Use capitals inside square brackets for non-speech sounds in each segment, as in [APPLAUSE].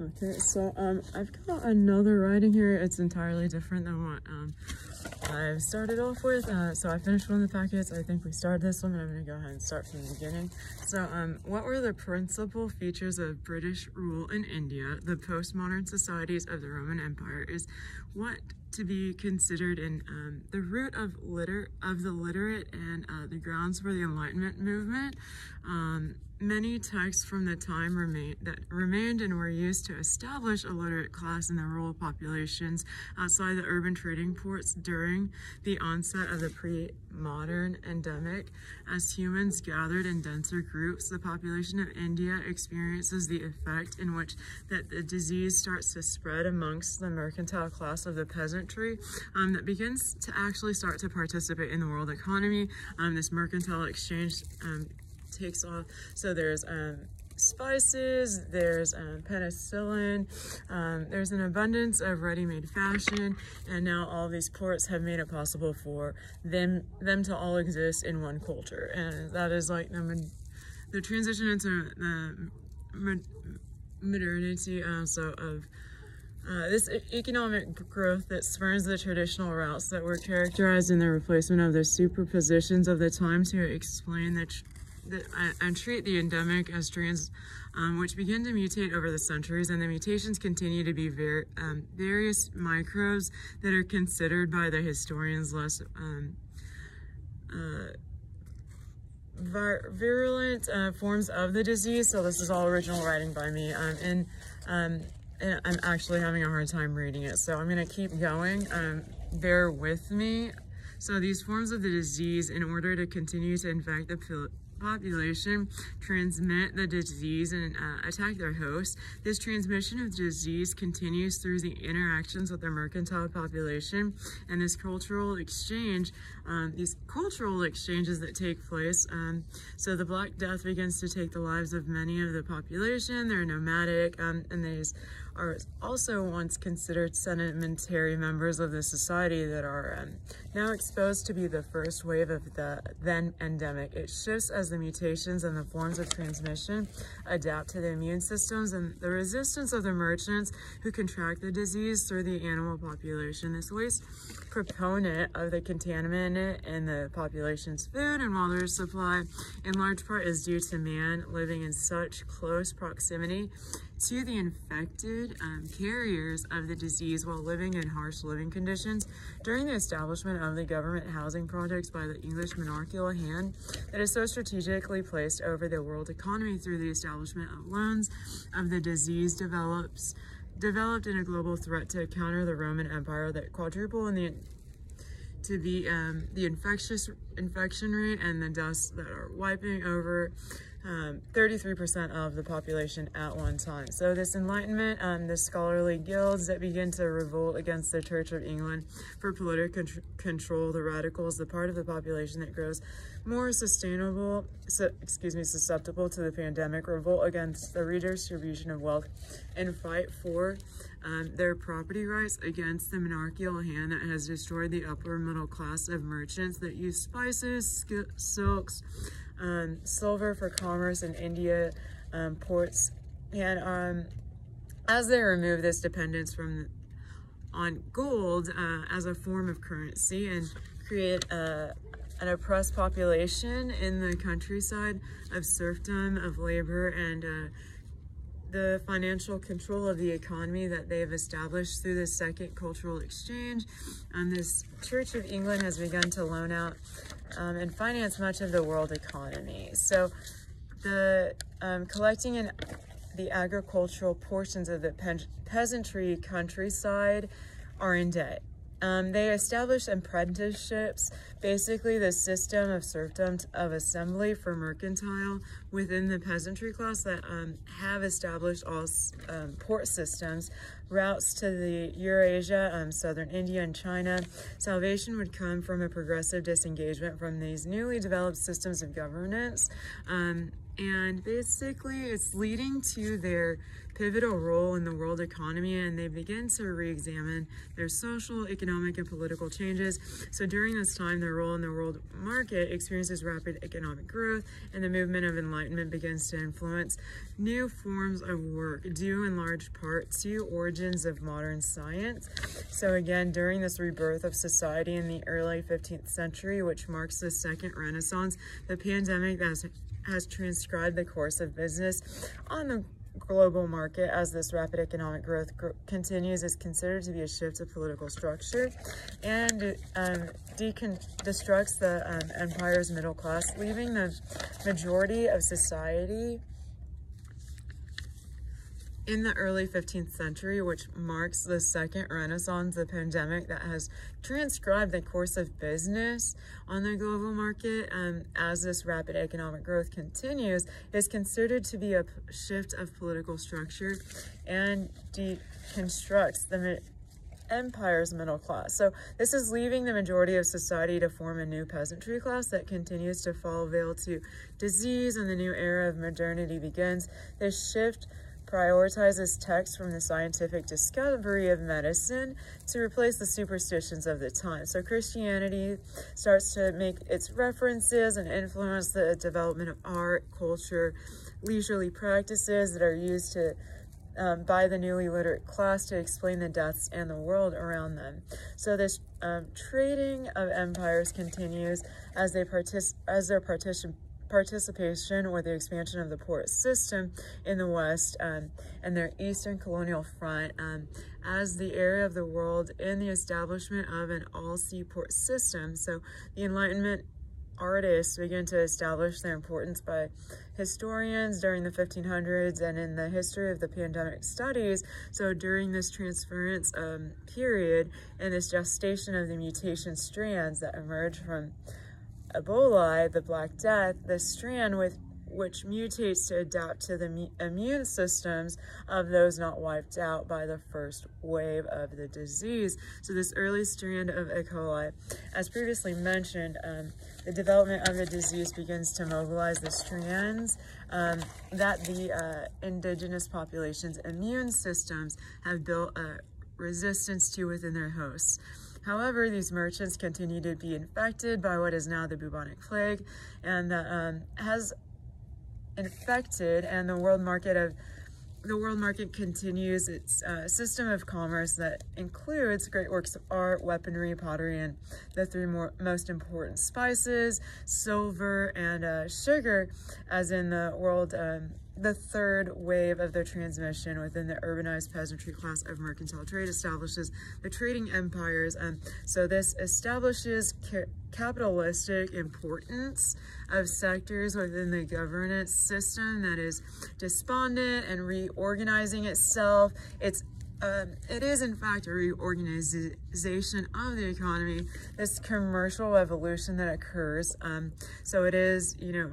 Okay, so um, I've got another writing here. It's entirely different than what um, I've started off with. Uh, so I finished one of the packets. I think we started this one, but I'm going to go ahead and start from the beginning. So um, what were the principal features of British rule in India, the postmodern societies of the Roman Empire, is what to be considered in um, the root of liter of the literate and uh, the grounds for the Enlightenment movement. Um, many texts from the time remain, that remained and were used to establish a literate class in the rural populations outside the urban trading ports during the onset of the pre-modern endemic. As humans gathered in denser groups, the population of India experiences the effect in which that the disease starts to spread amongst the mercantile class of the peasantry um, that begins to actually start to participate in the world economy. Um, this mercantile exchange um, takes off. So there's um, spices, there's um, penicillin, um, there's an abundance of ready-made fashion, and now all these ports have made it possible for them them to all exist in one culture, and that is like the the transition into the modernity uh, so of uh, this economic growth that spurns the traditional routes that were characterized in the replacement of the superpositions of the time to explain the the, and treat the endemic as strains um, which begin to mutate over the centuries, and the mutations continue to be ver um, various microbes that are considered by the historians less um, uh, virulent uh, forms of the disease. So this is all original writing by me, um, and, um, and, I'm actually having a hard time reading it. So I'm going to keep going. Um, bear with me. So these forms of the disease, in order to continue to infect the population transmit the disease and uh, attack their host. This transmission of disease continues through the interactions with the mercantile population and this cultural exchange, um, these cultural exchanges that take place. Um, so the Black Death begins to take the lives of many of the population. They're nomadic um, and they are also once considered sedimentary members of the society that are um, now exposed to be the first wave of the then endemic. It shifts as the mutations and the forms of transmission adapt to the immune systems and the resistance of the merchants who contract the disease through the animal population. This waste proponent of the contaminant in the population's food and water supply in large part is due to man living in such close proximity to the infected um, carriers of the disease while living in harsh living conditions during the establishment of the government housing projects by the English monarchical hand that is so strategically placed over the world economy through the establishment of loans of the disease develops developed in a global threat to counter the Roman Empire that quadruple in the to be um, the infectious infection rate and the deaths that are wiping over 33% um, of the population at one time. So this enlightenment, um, the scholarly guilds that begin to revolt against the Church of England for political con control, the radicals, the part of the population that grows more sustainable, so, excuse me, susceptible to the pandemic, revolt against the redistribution of wealth and fight for um, their property rights against the monarchical hand that has destroyed the upper middle class of merchants that use spices, silks, um, silver for commerce in India um, ports. And um, as they remove this dependence from on gold uh, as a form of currency and create a, an oppressed population in the countryside of serfdom, of labor, and uh, the financial control of the economy that they've established through the second cultural exchange. Um, this Church of England has begun to loan out um, and finance much of the world economy. So the um, collecting in the agricultural portions of the pe peasantry countryside are in debt. Um, they established apprenticeships, basically the system of serfdom of assembly for mercantile within the peasantry class that um, have established all um, port systems, routes to the Eurasia, um, southern India and China. Salvation would come from a progressive disengagement from these newly developed systems of governance um, and basically it's leading to their pivotal role in the world economy and they begin to re-examine their social, economic, and political changes. So during this time, their role in the world market experiences rapid economic growth and the movement of enlightenment begins to influence new forms of work due in large part to origins of modern science. So again, during this rebirth of society in the early 15th century, which marks the second renaissance, the pandemic has, has transcribed the course of business on the global market as this rapid economic growth gr continues is considered to be a shift of political structure and um, deconstructs the um, empire's middle class, leaving the majority of society in the early 15th century, which marks the second renaissance, the pandemic that has transcribed the course of business on the global market um, as this rapid economic growth continues, is considered to be a shift of political structure and deconstructs the empire's middle class. So this is leaving the majority of society to form a new peasantry class that continues to fall veil to disease and the new era of modernity begins. This shift prioritizes texts from the scientific discovery of medicine to replace the superstitions of the time. So Christianity starts to make its references and influence the development of art, culture, leisurely practices that are used to um, by the newly literate class to explain the deaths and the world around them. So this um, trading of empires continues as they partic- as their partition participation or the expansion of the port system in the West um, and their Eastern colonial front um, as the area of the world in the establishment of an all-sea port system. So the Enlightenment artists begin to establish their importance by historians during the 1500s and in the history of the pandemic studies. So during this transference um, period and this gestation of the mutation strands that emerge from Ebola, the Black Death, the strand with which mutates to adapt to the immune systems of those not wiped out by the first wave of the disease. So this early strand of E. coli, as previously mentioned, um, the development of the disease begins to mobilize the strands um, that the uh, indigenous population's immune systems have built a resistance to within their hosts. However, these merchants continue to be infected by what is now the bubonic plague and um, has infected and the world market of the world market continues its uh, system of commerce that includes great works of art, weaponry, pottery, and the three more, most important spices, silver, and uh, sugar, as in the world um, the third wave of the transmission within the urbanized peasantry class of mercantile trade establishes the trading empires. And so this establishes ca capitalistic importance of sectors within the governance system that is despondent and reorganizing itself. It's um, it is in fact a reorganization of the economy, this commercial revolution that occurs. Um, so it is, you know,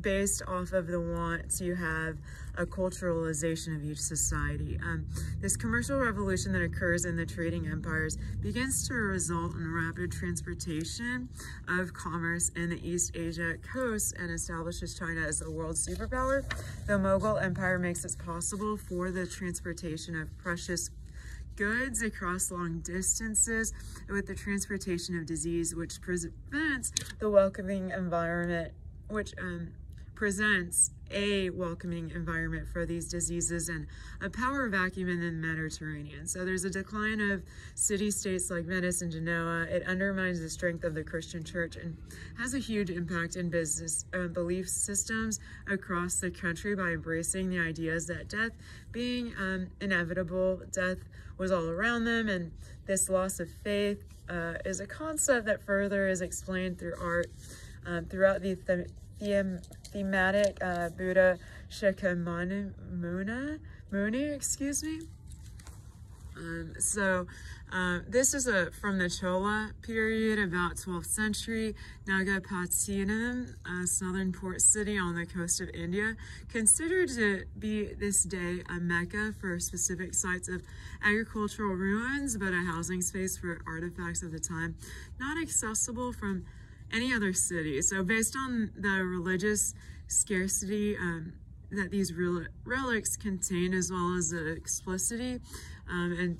based off of the wants you have a culturalization of each society. Um, this commercial revolution that occurs in the trading empires begins to result in rapid transportation of commerce in the East Asia coast and establishes China as a world superpower. The Mughal Empire makes it possible for the transportation of precious goods across long distances with the transportation of disease, which prevents the welcoming environment, which um, presents a welcoming environment for these diseases and a power vacuum in the Mediterranean. So there's a decline of city-states like Venice and Genoa. It undermines the strength of the Christian church and has a huge impact in business uh, belief systems across the country by embracing the ideas that death being um, inevitable, death was all around them, and this loss of faith uh, is a concept that further is explained through art um, throughout the them thematic uh, Buddha Shakyamuni, Muni, excuse me. Um, so uh, this is a from the Chola period, about 12th century. Nagapattinam, a southern port city on the coast of India, considered to be this day a mecca for specific sites of agricultural ruins, but a housing space for artifacts of the time, not accessible from any other city. So based on the religious scarcity um, that these relics contain as well as the explicitity um, and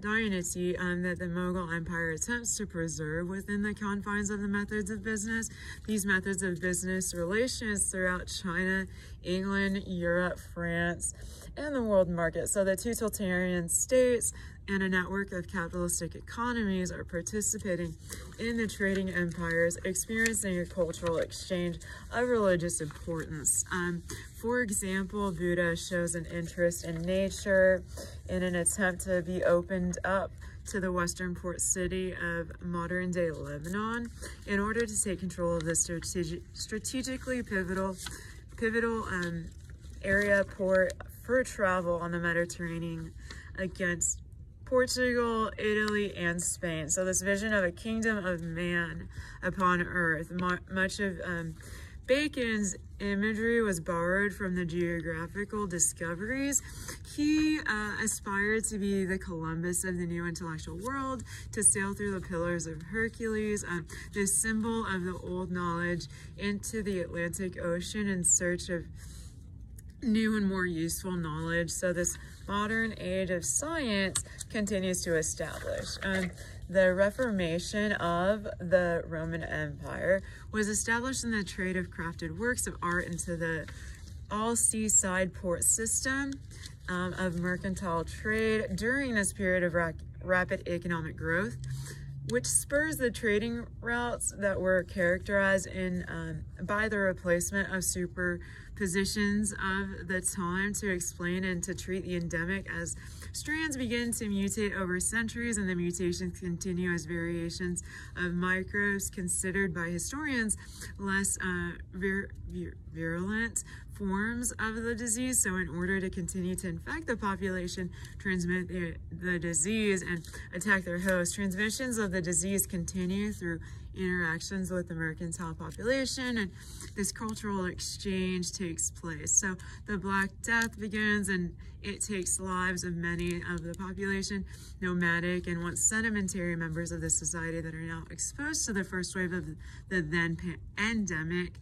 dignity um, that the Mughal Empire attempts to preserve within the confines of the methods of business. These methods of business relations throughout China, England, Europe, France, and the world market. So the two totalitarian states and a network of capitalistic economies are participating in the trading empires, experiencing a cultural exchange of religious importance. Um, for example, Buddha shows an interest in nature in an attempt to be opened up to the western port city of modern day Lebanon in order to take control of the strategi strategically pivotal, pivotal um, area port for travel on the Mediterranean against Portugal, Italy, and Spain. So this vision of a kingdom of man upon earth, much of um, Bacon's imagery was borrowed from the geographical discoveries. He uh, aspired to be the Columbus of the new intellectual world, to sail through the pillars of Hercules, um, symbol of the old knowledge, into the Atlantic Ocean in search of new and more useful knowledge. So this modern age of science continues to establish. Um, the Reformation of the Roman Empire was established in the trade of crafted works of art into the all seaside port system um, of mercantile trade during this period of ra rapid economic growth which spurs the trading routes that were characterized in um, by the replacement of superpositions of the time to explain and to treat the endemic as strands begin to mutate over centuries and the mutations continue as variations of microbes considered by historians less uh, vir vir virulent forms of the disease. So in order to continue to infect the population, transmit the, the disease, and attack their host, transmissions of the disease continue through interactions with the mercantile population and this cultural exchange takes place. So the Black Death begins and it takes lives of many of the population, nomadic and once sedimentary members of the society that are now exposed to the first wave of the then pandemic.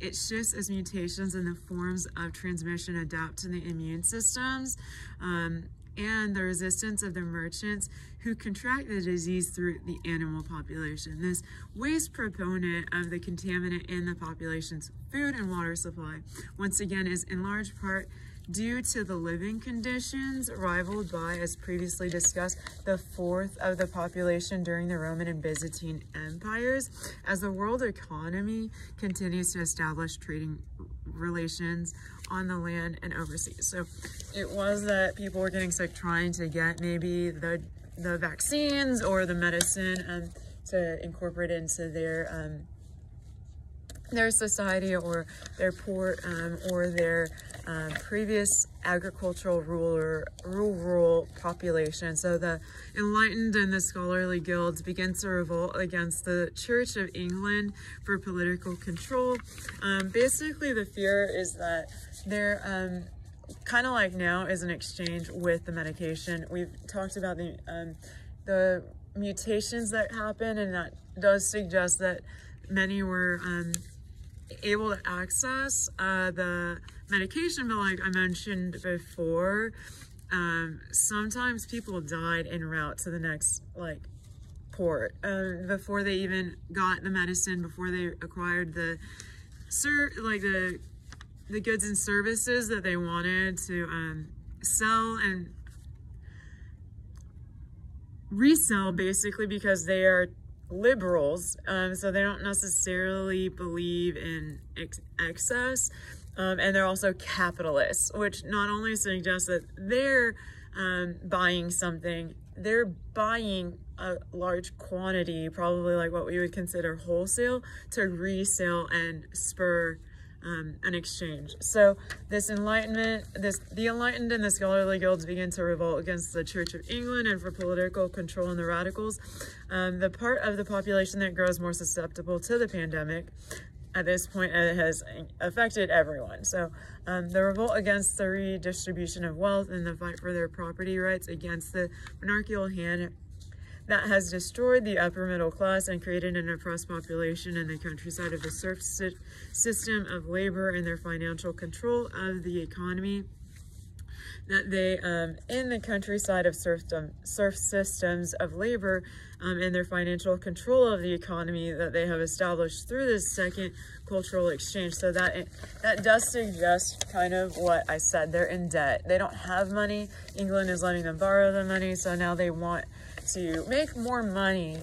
It shifts as mutations in the forms of transmission adapt to the immune systems. Um, and the resistance of the merchants who contract the disease through the animal population. This waste proponent of the contaminant in the population's food and water supply, once again, is in large part due to the living conditions rivaled by, as previously discussed, the fourth of the population during the Roman and Byzantine empires, as the world economy continues to establish trading relations on the land and overseas. So it was that people were getting sick trying to get maybe the, the vaccines or the medicine um, to incorporate into their um, their society or their port um, or their um, previous agricultural ruler, rural population. So the enlightened and the scholarly guilds begin to revolt against the Church of England for political control. Um, basically, the fear is that they're um, kind of like now is an exchange with the medication. We've talked about the um, the mutations that happen, and that does suggest that many were um, able to access uh, the medication, but like I mentioned before, um, sometimes people died en route to the next like port uh, before they even got the medicine, before they acquired the sir like the the goods and services that they wanted to um, sell and resell basically because they are liberals um, so they don't necessarily believe in ex excess um, and they're also capitalists which not only suggests that they're um, buying something they're buying a large quantity probably like what we would consider wholesale to resell and spur um, an exchange. So this enlightenment, this the enlightened and the scholarly guilds begin to revolt against the Church of England and for political control and the radicals. Um, the part of the population that grows more susceptible to the pandemic at this point it has affected everyone. So um, the revolt against the redistribution of wealth and the fight for their property rights against the monarchical hand that has destroyed the upper middle class and created an oppressed population in the countryside of the serf system of labor and their financial control of the economy that they, um, in the countryside of serfdom, serf systems of labor um, and their financial control of the economy that they have established through this second cultural exchange. So that that does suggest kind of what I said. They're in debt. They don't have money. England is letting them borrow the money. So now they want to make more money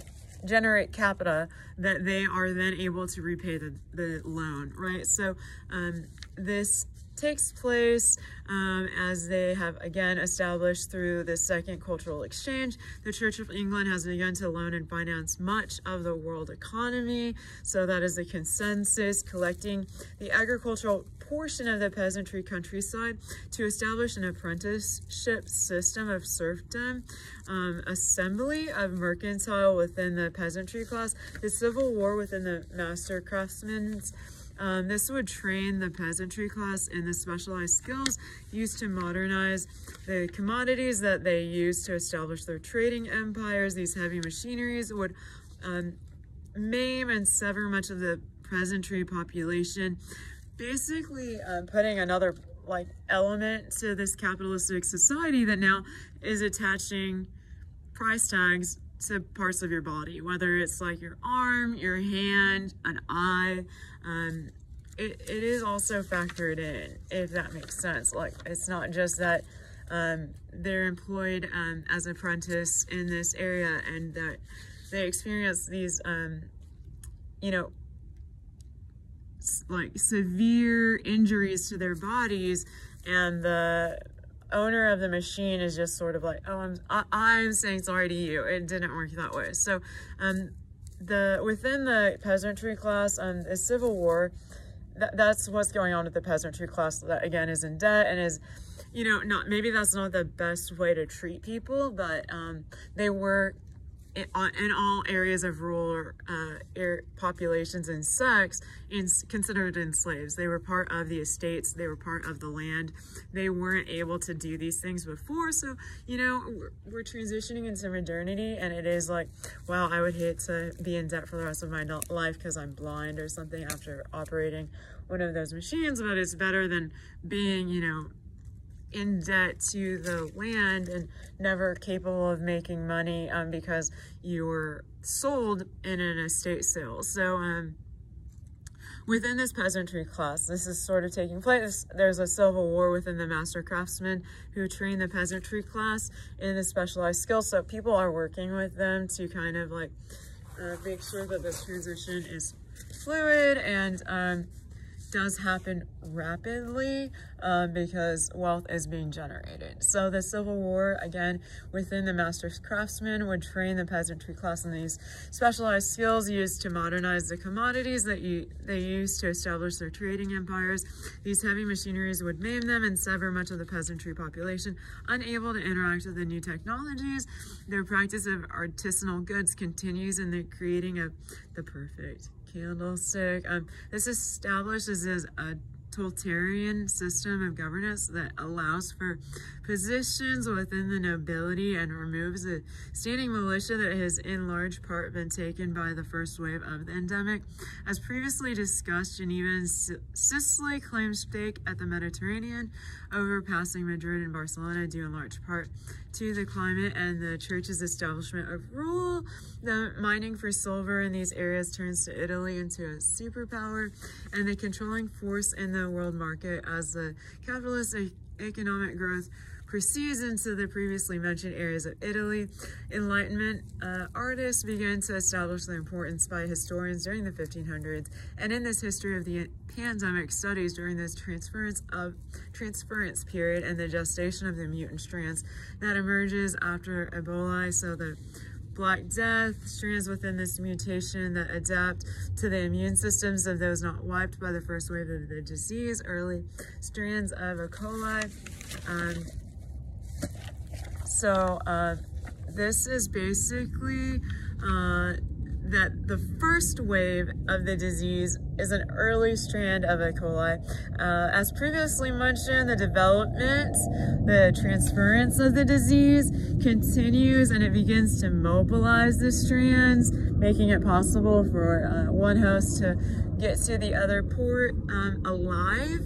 generate capita that they are then able to repay the, the loan, right? So um, this takes place um, as they have again established through the second cultural exchange. The Church of England has begun to loan and finance much of the world economy. So that is the consensus, collecting the agricultural portion of the peasantry countryside to establish an apprenticeship system of serfdom, um, assembly of mercantile within the peasantry class, the civil war within the master craftsmen's um, this would train the peasantry class in the specialized skills used to modernize the commodities that they use to establish their trading empires. These heavy machineries would um, maim and sever much of the peasantry population, basically uh, putting another like element to this capitalistic society that now is attaching price tags to parts of your body, whether it's like your arm, your hand, an eye. Um, it, it is also factored in, if that makes sense. Like, it's not just that um, they're employed um, as apprentice in this area and that they experience these, um, you know, like severe injuries to their bodies and the owner of the machine is just sort of like, oh, I'm, I, I'm saying sorry to you. It didn't work that way. So, um, the, within the peasantry class, um, the Civil War, th that's what's going on with the peasantry class that again is in debt and is, you know, not, maybe that's not the best way to treat people, but, um, they were in, all areas of rural uh, populations and sex in, considered enslaved. They were part of the estates. They were part of the land. They weren't able to do these things before. So, you know, we're, we're transitioning into modernity and it is like, wow, I would hate to be in debt for the rest of my life because I'm blind or something after operating one of those machines, but it's better than being, you know, in debt to the land and never capable of making money um, because you were sold in an estate sale. So um, within this peasantry class, this is sort of taking place. There's a civil war within the master craftsmen who train the peasantry class in the specialized skills. So people are working with them to kind of like uh, make sure that this transition is fluid and um, does happen rapidly um, because wealth is being generated. So the Civil War, again, within the master craftsmen would train the peasantry class in these specialized skills used to modernize the commodities that you, they used to establish their trading empires. These heavy machineries would maim them and sever much of the peasantry population, unable to interact with the new technologies. Their practice of artisanal goods continues in the creating of the perfect candlestick. Um, this establishes a totalitarian system of governance that allows for positions within the nobility and removes the standing militia that has in large part been taken by the first wave of the endemic. As previously discussed, Geneva and Sicily claim stake at the Mediterranean, overpassing Madrid and Barcelona due in large part to the climate and the church's establishment of rule. The mining for silver in these areas turns to Italy into a superpower and the controlling force in the world market as the capitalist economic growth proceeds into the previously mentioned areas of Italy. Enlightenment uh, artists began to establish the importance by historians during the 1500s, and in this history of the pandemic studies during this transference of transference period and the gestation of the mutant strands that emerges after Ebola. So the Black Death, strands within this mutation that adapt to the immune systems of those not wiped by the first wave of the disease, early strands of E. coli, um, so uh, this is basically uh, that the first wave of the disease is an early strand of E. coli. Uh, as previously mentioned, the development, the transference of the disease continues and it begins to mobilize the strands, making it possible for uh, one host to get to the other port um, alive.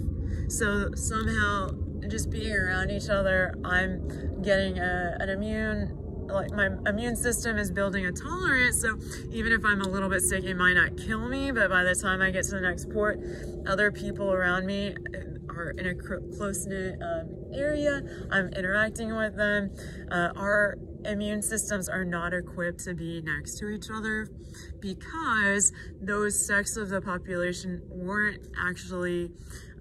So somehow just being around each other, I'm getting a, an immune like my immune system is building a tolerance so even if i'm a little bit sick it might not kill me but by the time i get to the next port other people around me are in a close-knit um, area i'm interacting with them uh, our immune systems are not equipped to be next to each other because those sects of the population weren't actually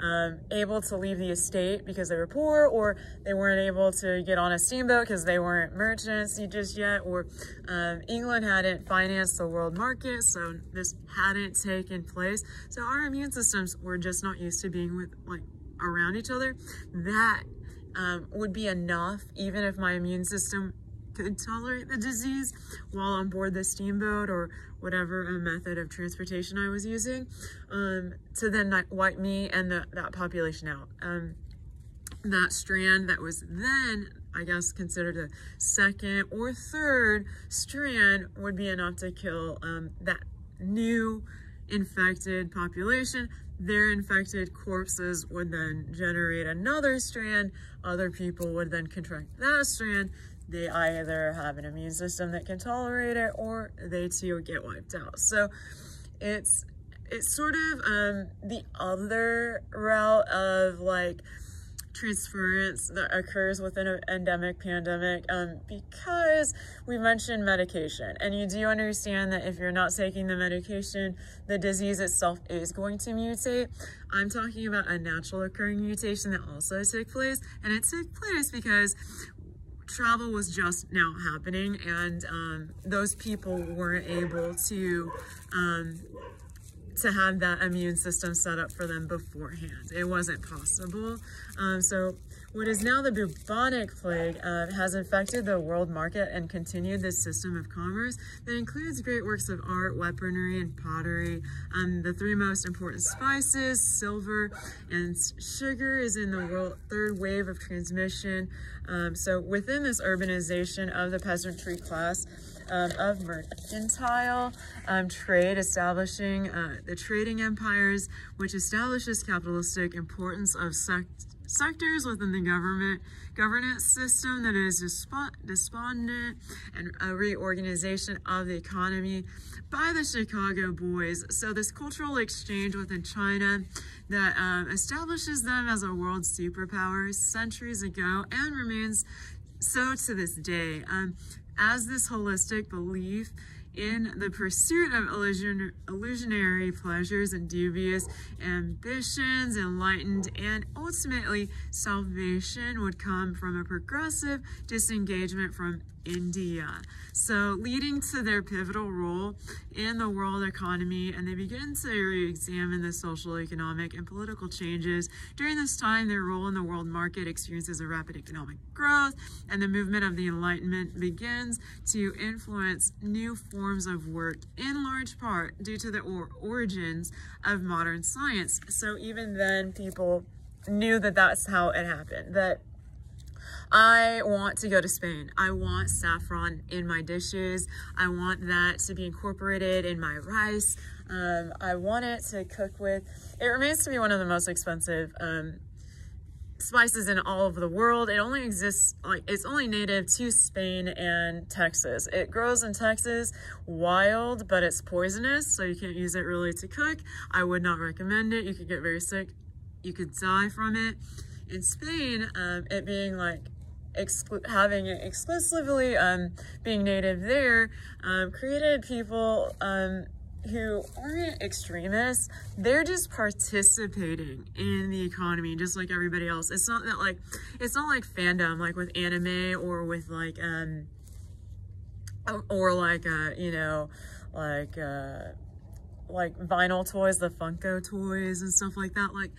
um, able to leave the estate because they were poor or they weren't able to get on a steamboat because they weren't merchants just yet or um, England hadn't financed the world market so this hadn't taken place. So our immune systems were just not used to being with like around each other. That um, would be enough even if my immune system could tolerate the disease while on board the steamboat or whatever method of transportation I was using um, to then wipe me and the, that population out. Um, that strand that was then, I guess, considered a second or third strand would be enough to kill um, that new infected population. Their infected corpses would then generate another strand. Other people would then contract that strand they either have an immune system that can tolerate it or they too get wiped out. So it's it's sort of um, the other route of like transference that occurs within an endemic pandemic um, because we mentioned medication and you do understand that if you're not taking the medication the disease itself is going to mutate i'm talking about a natural occurring mutation that also took place and it took place because travel was just now happening and um, those people weren't able to um, to have that immune system set up for them beforehand. It wasn't possible. Um, so what is now the bubonic plague uh, has infected the world market and continued this system of commerce that includes great works of art, weaponry, and pottery. Um, the three most important spices, silver and sugar is in the world third wave of transmission. Um, so within this urbanization of the peasantry class, um, of mercantile um, trade, establishing uh, the trading empires, which establishes capitalistic importance of sect sectors within the government governance system that is despondent and a reorganization of the economy by the Chicago Boys. So this cultural exchange within China that um, establishes them as a world superpower centuries ago and remains so to this day. Um, as this holistic belief in the pursuit of illusion, illusionary pleasures and dubious ambitions, enlightened, and ultimately salvation would come from a progressive disengagement from India. So leading to their pivotal role in the world economy, and they begin to re-examine the social, economic, and political changes. During this time, their role in the world market experiences a rapid economic growth, and the movement of the Enlightenment begins to influence new forms of work, in large part due to the or origins of modern science. So even then, people knew that that's how it happened, that I want to go to Spain. I want saffron in my dishes. I want that to be incorporated in my rice. Um, I want it to cook with. It remains to be one of the most expensive um, spices in all of the world. It only exists, like, it's only native to Spain and Texas. It grows in Texas wild, but it's poisonous, so you can't use it really to cook. I would not recommend it. You could get very sick. You could die from it. In Spain, um, it being like having it exclusively um, being native there um, created people um, who aren't extremists. They're just participating in the economy just like everybody else. It's not that like, it's not like fandom like with anime or with like, um, or like, uh, you know, like, uh, like vinyl toys, the Funko toys and stuff like that. Like,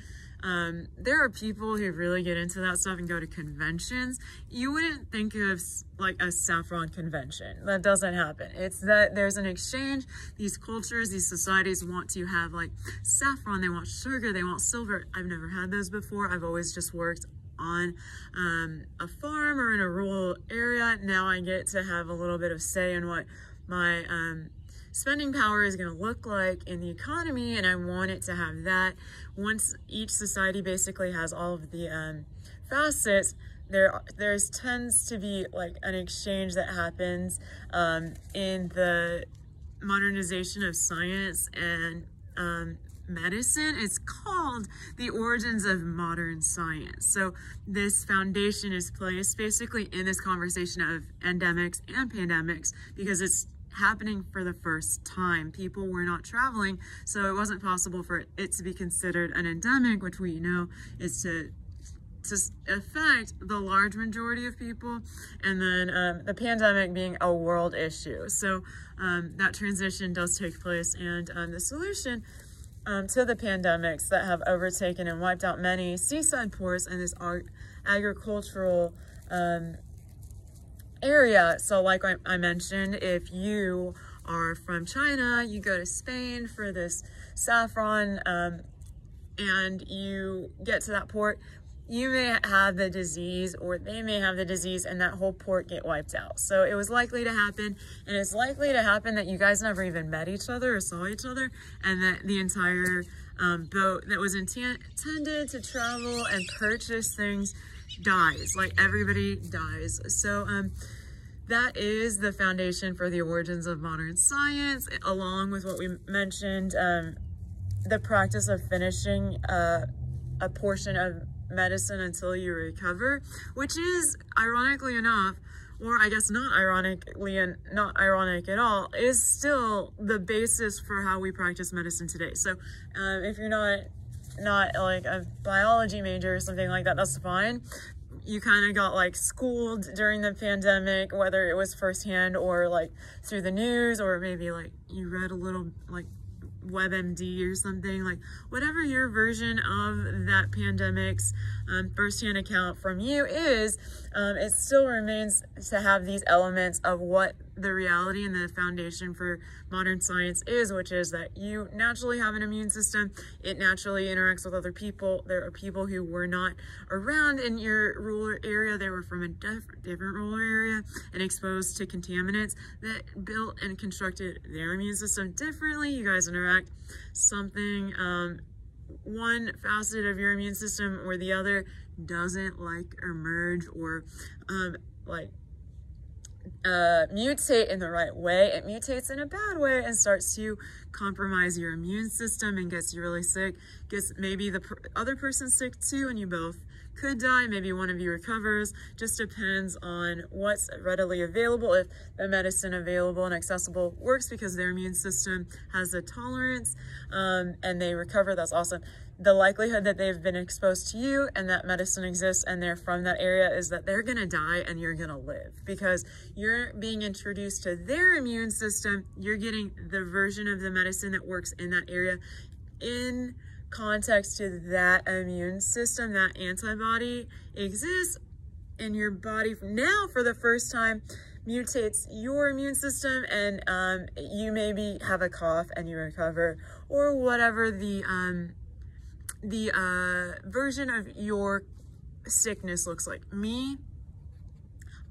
Um, there are people who really get into that stuff and go to conventions. You wouldn't think of like a saffron convention. That doesn't happen. It's that there's an exchange. These cultures, these societies want to have like saffron. They want sugar. They want silver. I've never had those before. I've always just worked on um, a farm or in a rural area. Now I get to have a little bit of say in what my um, spending power is going to look like in the economy and I want it to have that. Once each society basically has all of the um, facets, there there's tends to be like an exchange that happens um, in the modernization of science and um, medicine. It's called the origins of modern science. So this foundation is placed basically in this conversation of endemics and pandemics because it's happening for the first time. People were not traveling, so it wasn't possible for it to be considered an endemic, which we know is to to affect the large majority of people, and then um, the pandemic being a world issue. So um, that transition does take place, and um, the solution um, to the pandemics that have overtaken and wiped out many seaside ports and this agricultural um, area. So like I, I mentioned, if you are from China, you go to Spain for this saffron um, and you get to that port, you may have the disease or they may have the disease and that whole port get wiped out. So it was likely to happen and it's likely to happen that you guys never even met each other or saw each other and that the entire um, boat that was intended to travel and purchase things dies, like everybody dies. So um, that is the foundation for the origins of modern science, along with what we mentioned, um, the practice of finishing uh, a portion of medicine until you recover, which is, ironically enough, or I guess not ironically and not ironic at all, is still the basis for how we practice medicine today. So um, if you're not not like a biology major or something like that, that's fine. You kind of got like schooled during the pandemic, whether it was firsthand or like through the news, or maybe like you read a little like WebMD or something, like whatever your version of that pandemic's um, firsthand account from you is, um, it still remains to have these elements of what the reality and the foundation for modern science is, which is that you naturally have an immune system. It naturally interacts with other people. There are people who were not around in your rural area. They were from a diff different rural area and exposed to contaminants that built and constructed their immune system differently. You guys interact something, um, one facet of your immune system or the other doesn't like emerge or um, like uh, mutate in the right way, it mutates in a bad way and starts to compromise your immune system and gets you really sick. Gets maybe the per other person sick too, and you both could die. Maybe one of you recovers. Just depends on what's readily available. If the medicine available and accessible works because their immune system has a tolerance um, and they recover, that's awesome the likelihood that they've been exposed to you and that medicine exists and they're from that area is that they're to die and you're to live because you're being introduced to their immune system. You're getting the version of the medicine that works in that area in context to that immune system, that antibody exists in your body now for the first time mutates your immune system and um, you maybe have a cough and you recover or whatever the um, the uh, version of your sickness looks like. Me,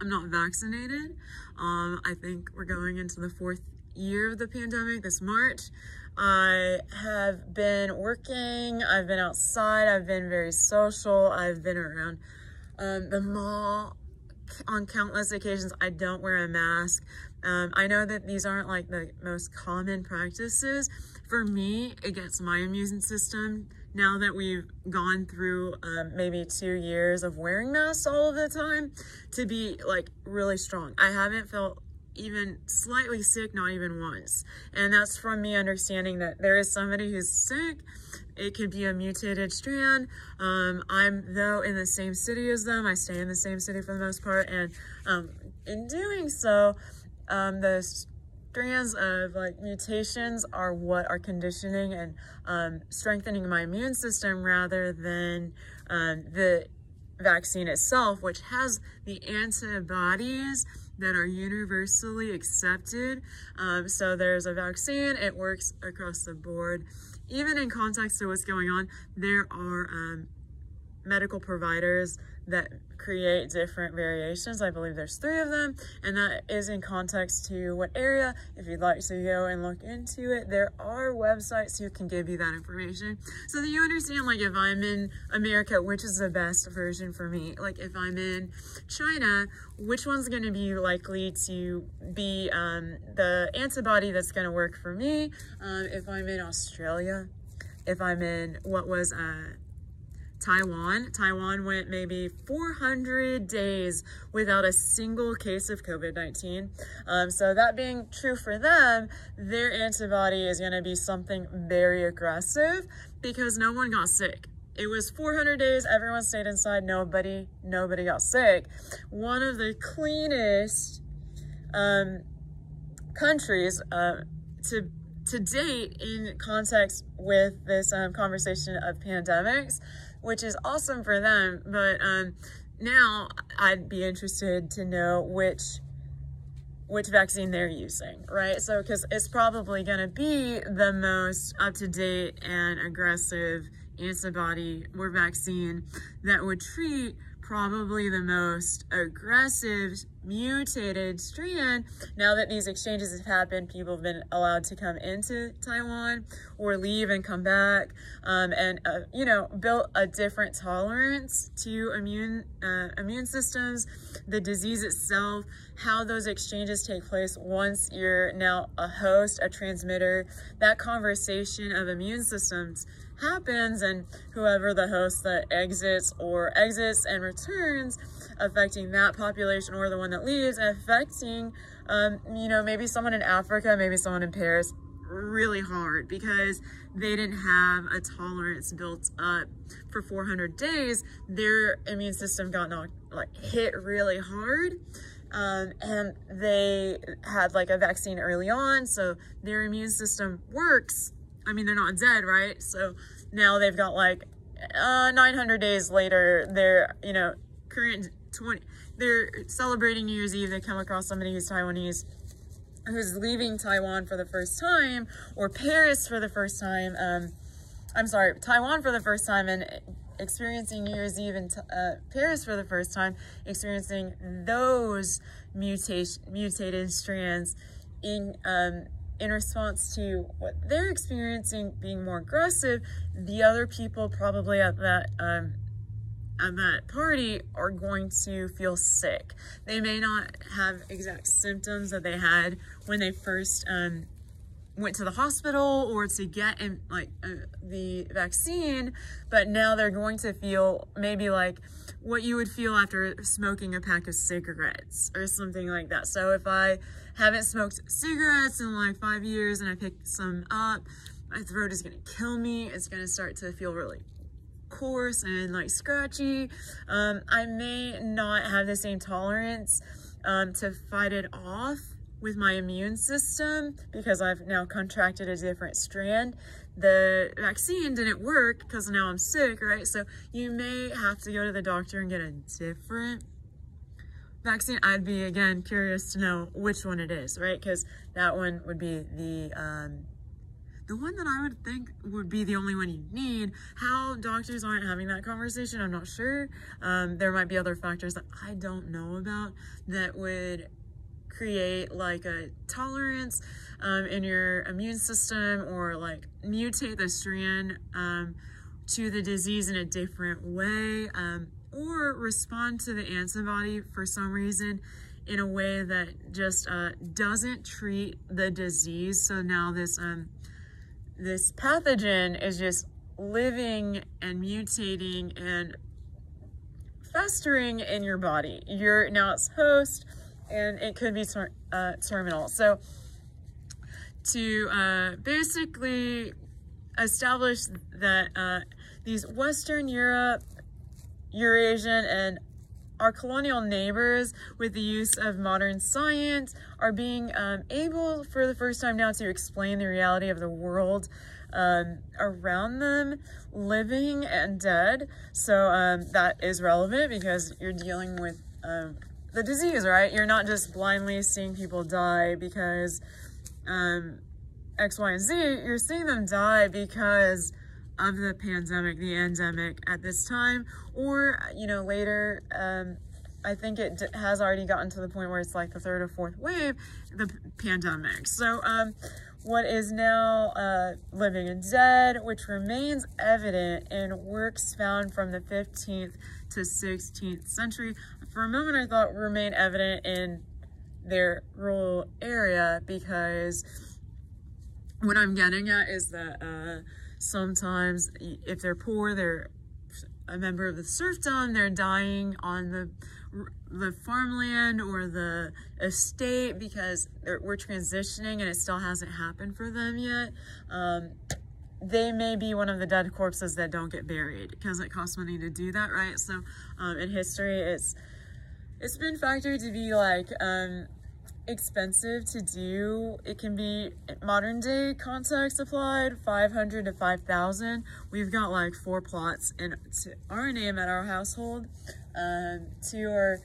I'm not vaccinated. Um, I think we're going into the fourth year of the pandemic this March. I have been working, I've been outside, I've been very social, I've been around um, the mall on countless occasions. I don't wear a mask. Um, I know that these aren't like the most common practices. For me, it gets my immune system now that we've gone through um, maybe two years of wearing masks all of the time to be like really strong. I haven't felt even slightly sick, not even once. And that's from me understanding that there is somebody who's sick. It could be a mutated strand. Um, I'm, though, in the same city as them. I stay in the same city for the most part. And um, in doing so, um, the strands of like mutations are what are conditioning and um, strengthening my immune system rather than um, the vaccine itself, which has the antibodies that are universally accepted. Um, so there's a vaccine, it works across the board. Even in context to what's going on, there are um, medical providers that create different variations. I believe there's three of them, and that is in context to what area. If you'd like to go and look into it, there are websites who can give you that information so that you understand, like, if I'm in America, which is the best version for me. Like, if I'm in China, which one's going to be likely to be um, the antibody that's going to work for me? Um, if I'm in Australia, if I'm in what was uh, Taiwan. Taiwan went maybe 400 days without a single case of COVID-19. Um, so that being true for them, their antibody is going to be something very aggressive because no one got sick. It was 400 days, everyone stayed inside, nobody, nobody got sick. One of the cleanest um, countries uh, to to date in context with this um, conversation of pandemics which is awesome for them. But um, now I'd be interested to know which which vaccine they're using, right? So, because it's probably going to be the most up to date and aggressive antibody or vaccine that would treat probably the most aggressive mutated strand. Now that these exchanges have happened, people have been allowed to come into Taiwan or leave and come back um, and, uh, you know, built a different tolerance to immune, uh, immune systems, the disease itself, how those exchanges take place once you're now a host, a transmitter, that conversation of immune systems happens and whoever the host that exits or exits and returns affecting that population or the one that leaves and affecting um, you know maybe someone in africa maybe someone in paris really hard because they didn't have a tolerance built up for 400 days their immune system got knocked like hit really hard um, and they had like a vaccine early on so their immune system works I mean, they're not dead, right? So now they've got like uh, 900 days later, they're, you know, current 20, they're celebrating New Year's Eve. They come across somebody who's Taiwanese who's leaving Taiwan for the first time or Paris for the first time. Um, I'm sorry, Taiwan for the first time and experiencing New Year's Eve in uh, Paris for the first time, experiencing those mutation, mutated strands in um, in response to what they're experiencing being more aggressive, the other people probably at that um, at that party are going to feel sick. They may not have exact symptoms that they had when they first um, went to the hospital or to get in, like uh, the vaccine, but now they're going to feel maybe like what you would feel after smoking a pack of cigarettes or something like that. So if I haven't smoked cigarettes in like five years and I pick some up, my throat is gonna kill me. It's gonna start to feel really coarse and like scratchy. Um, I may not have the same tolerance um, to fight it off with my immune system because I've now contracted a different strand. The vaccine didn't work because now I'm sick, right? So you may have to go to the doctor and get a different vaccine. I'd be, again, curious to know which one it is, right? Because that one would be the, um, the one that I would think would be the only one you need. How doctors aren't having that conversation, I'm not sure. Um, there might be other factors that I don't know about that would create like a tolerance um, in your immune system or like mutate the strand um, to the disease in a different way um, or respond to the antibody for some reason in a way that just uh, doesn't treat the disease. So now this um, this pathogen is just living and mutating and festering in your body. You're now its host and it could be ter uh, terminal. So to uh, basically establish that uh, these Western Europe, Eurasian, and our colonial neighbors, with the use of modern science, are being um, able for the first time now to explain the reality of the world um, around them, living and dead. So um, that is relevant because you're dealing with um, the disease, right? You're not just blindly seeing people die because um, X, Y, and Z. You're seeing them die because of the pandemic, the endemic at this time, or, you know, later, um, I think it has already gotten to the point where it's like the third or fourth wave, the pandemic. So, um, what is now uh, living and dead, which remains evident in works found from the 15th to 16th century. For a moment, I thought remain evident in their rural area because what I'm getting at is that uh, sometimes if they're poor, they're a member of the serfdom, they're dying on the the farmland or the estate because we're transitioning and it still hasn't happened for them yet. Um, they may be one of the dead corpses that don't get buried because it costs money to do that, right? So um, in history, it's it's been factored to be like um, expensive to do. It can be modern day context applied, 500 to 5,000. We've got like four plots in our name at our household. Um, two are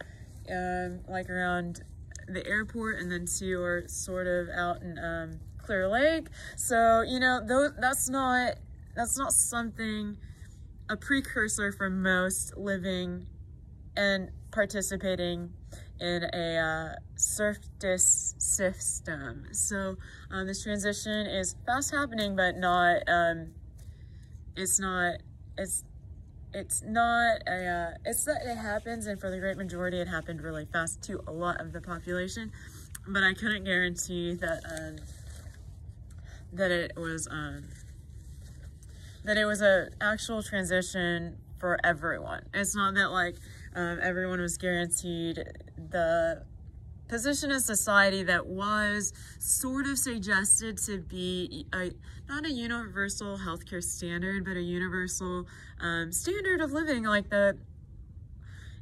um, like around the airport and then two are sort of out in um, Clear Lake. So, you know, those, that's not, that's not something, a precursor for most living and participating in a uh, serfdom system. So um, this transition is fast happening, but not, um, it's not, it's, it's not a, uh, it's that it happens, and for the great majority, it happened really fast to a lot of the population, but I couldn't guarantee that, um, that it was, um, that it was a actual transition for everyone. It's not that like um, everyone was guaranteed the position in society that was sort of suggested to be a, not a universal healthcare standard, but a universal um, standard of living. Like the,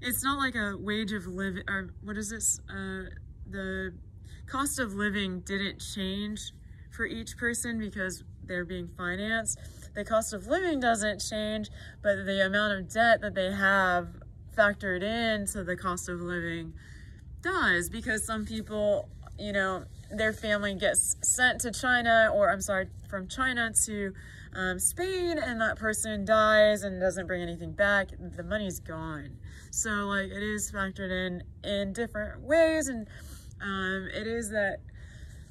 it's not like a wage of living, or what is this? Uh, the cost of living didn't change for each person because they're being financed. The cost of living doesn't change, but the amount of debt that they have factored into the cost of living does because some people, you know, their family gets sent to China or I'm sorry, from China to um, Spain and that person dies and doesn't bring anything back, the money's gone. So like it is factored in in different ways and um, it is that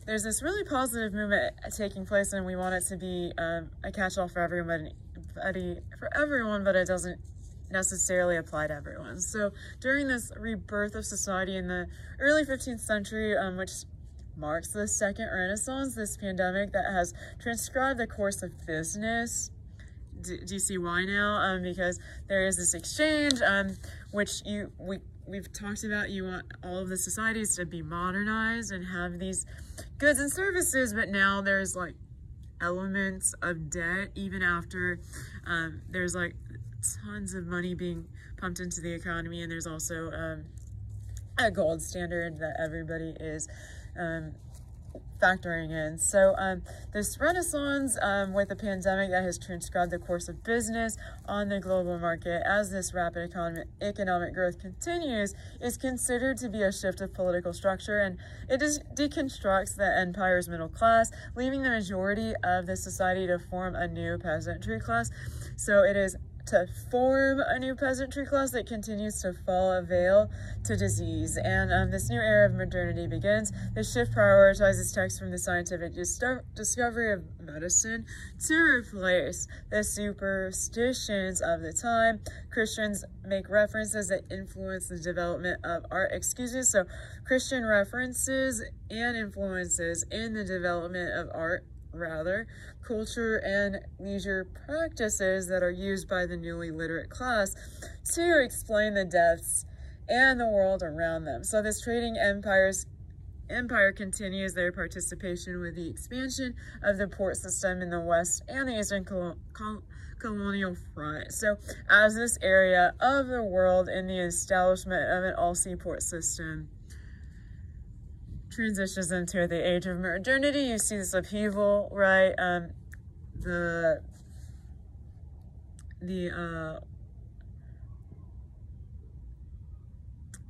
there's this really positive movement taking place and we want it to be um, a catch-all for everyone, for everyone, but it doesn't necessarily apply to everyone. So during this rebirth of society in the early 15th century, um, which marks the second renaissance, this pandemic that has transcribed the course of business, do, do you see why now? Um, because there is this exchange, um, which you we we've talked about. You want all of the societies to be modernized and have these goods and services, but now there's like elements of debt even after um, there's like tons of money being pumped into the economy, and there's also um, a gold standard that everybody is um, factoring in. So um, this renaissance um, with the pandemic that has transcribed the course of business on the global market as this rapid economic, economic growth continues is considered to be a shift of political structure and it deconstructs the empire's middle class, leaving the majority of the society to form a new peasantry class. So it is to form a new peasantry class that continues to fall a veil to disease. And um, this new era of modernity begins. The shift prioritizes texts from the scientific discovery of medicine to replace the superstitions of the time. Christians make references that influence the development of art. Excuses. So Christian references and influences in the development of art rather, culture and leisure practices that are used by the newly literate class to explain the deaths and the world around them. So this trading empires empire continues their participation with the expansion of the port system in the west and the eastern col col colonial front. So as this area of the world in the establishment of an all seaport system transitions into the age of modernity, you see this upheaval, right? Um, the the uh,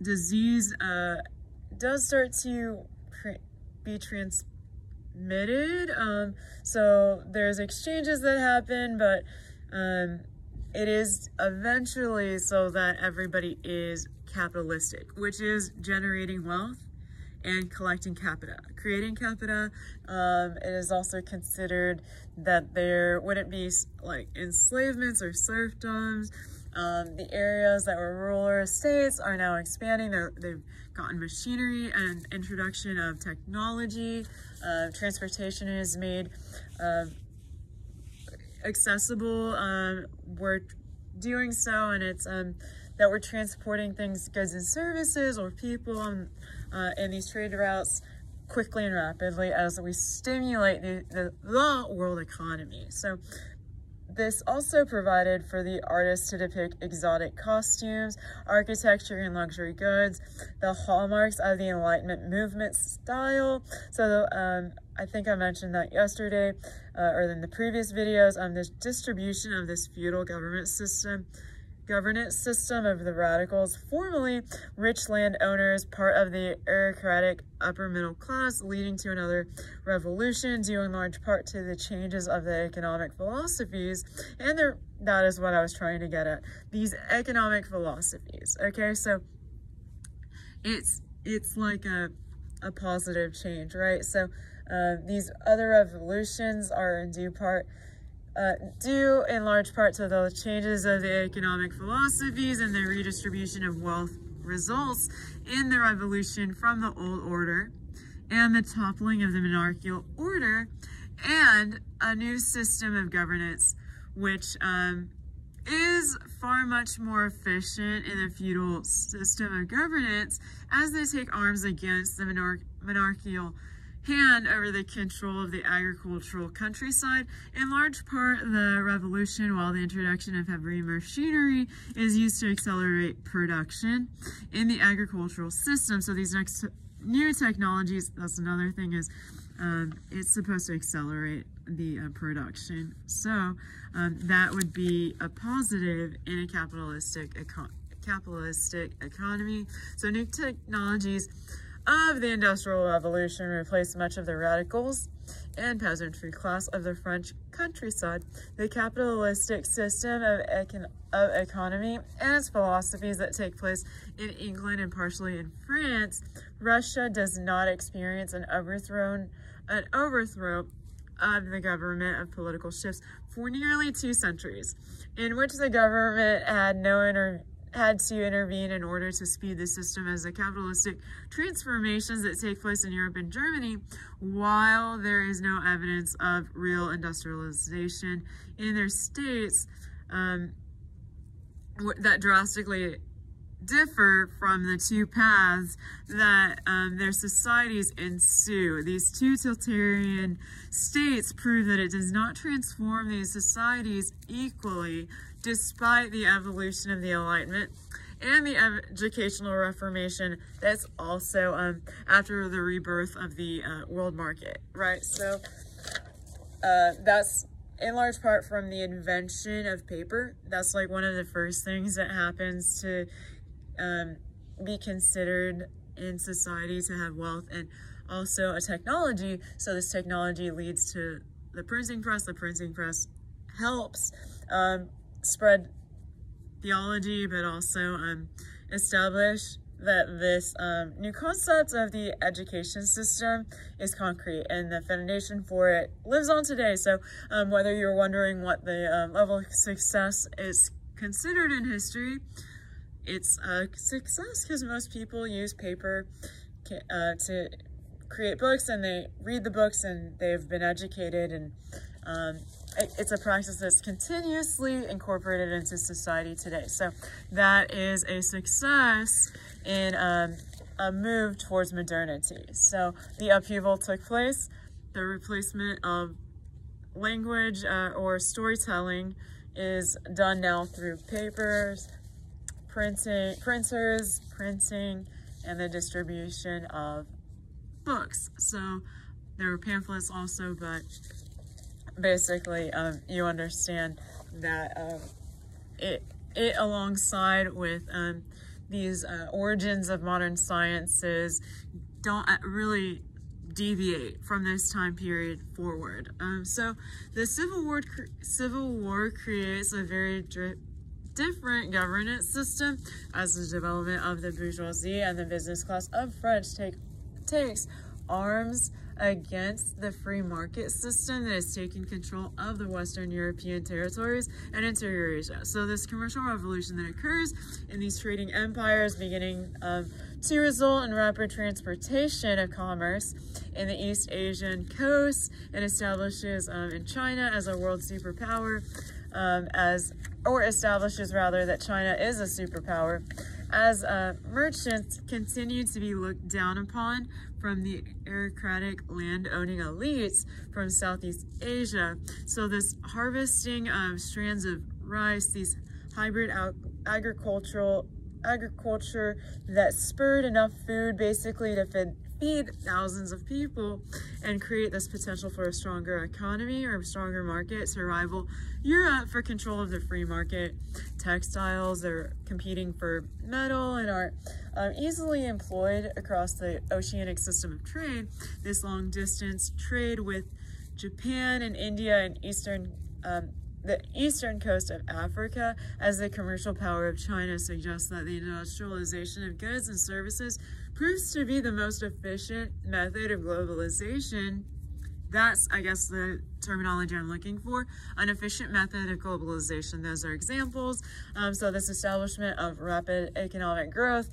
disease uh, does start to be transmitted. Um, so there's exchanges that happen, but um, it is eventually so that everybody is capitalistic, which is generating wealth and collecting capita. Creating capita, um, it is also considered that there wouldn't be like enslavements or serfdoms. Um, the areas that were rural estates are now expanding. they have gotten machinery and introduction of technology. Uh, transportation is made uh, accessible. Um, we're doing so, and it's um, that we're transporting things, goods and services, or people um, uh, in these trade routes quickly and rapidly as we stimulate the, the, the world economy. So this also provided for the artists to depict exotic costumes, architecture, and luxury goods, the hallmarks of the Enlightenment movement style. So um, I think I mentioned that yesterday uh, or in the previous videos on um, distribution of this feudal government system governance system of the radicals, formerly rich landowners, part of the aristocratic upper middle class, leading to another revolution, due in large part to the changes of the economic philosophies. And there, that is what I was trying to get at. These economic philosophies. Okay, so it's it's like a a positive change, right? So uh, these other revolutions are in due part uh, due in large part to the changes of the economic philosophies and the redistribution of wealth results in the revolution from the old order and the toppling of the monarchical order and a new system of governance which um, is far much more efficient in the feudal system of governance as they take arms against the monarch monarchical hand over the control of the agricultural countryside. In large part, the revolution, while the introduction of heavy machinery is used to accelerate production in the agricultural system. So these next new technologies, that's another thing is um, it's supposed to accelerate the uh, production. So um, that would be a positive in a capitalistic, capitalistic economy. So new technologies of the Industrial Revolution replaced much of the radicals and peasantry class of the French countryside. The capitalistic system of, econ of economy and its philosophies that take place in England and partially in France, Russia does not experience an overthrown an overthrow of the government of political shifts for nearly two centuries, in which the government had no inter had to intervene in order to speed the system as the capitalistic transformations that take place in Europe and Germany, while there is no evidence of real industrialization in their states um, that drastically differ from the two paths that um, their societies ensue. These two totalitarian states prove that it does not transform these societies equally despite the evolution of the Enlightenment and the educational reformation that's also um, after the rebirth of the uh, world market, right? So uh, that's in large part from the invention of paper. That's like one of the first things that happens to um, be considered in society to have wealth and also a technology. So this technology leads to the printing press. The printing press helps um, spread theology, but also um, establish that this um, new concept of the education system is concrete and the foundation for it lives on today. So um, whether you're wondering what the um, level of success is considered in history, it's a success because most people use paper uh, to create books and they read the books and they've been educated and um, it's a practice that's continuously incorporated into society today. So that is a success in um, a move towards modernity. So the upheaval took place, the replacement of language uh, or storytelling is done now through papers, printing, printers, printing, and the distribution of books. So there were pamphlets also, but basically um, you understand that um, it, it alongside with um, these uh, origins of modern sciences don't uh, really deviate from this time period forward. Um, so the Civil War Civil War creates a very different governance system as the development of the bourgeoisie and the business class of French take takes arms against the free market system that is taking control of the Western European territories and interior Asia. So this commercial revolution that occurs in these trading empires beginning um, to result in rapid transportation of commerce in the East Asian coast and establishes um, in China as a world superpower um, as or establishes rather that China is a superpower as uh, merchants continue to be looked down upon from the aristocratic land-owning elites from Southeast Asia. So this harvesting of strands of rice, these hybrid agricultural agriculture that spurred enough food basically to feed feed thousands of people and create this potential for a stronger economy or a stronger market to rival Europe for control of the free market. Textiles are competing for metal and are um, easily employed across the oceanic system of trade. This long distance trade with Japan and India and Eastern um, the eastern coast of Africa as the commercial power of China suggests that the industrialization of goods and services proves to be the most efficient method of globalization. That's, I guess, the terminology I'm looking for. An efficient method of globalization. Those are examples. Um, so this establishment of rapid economic growth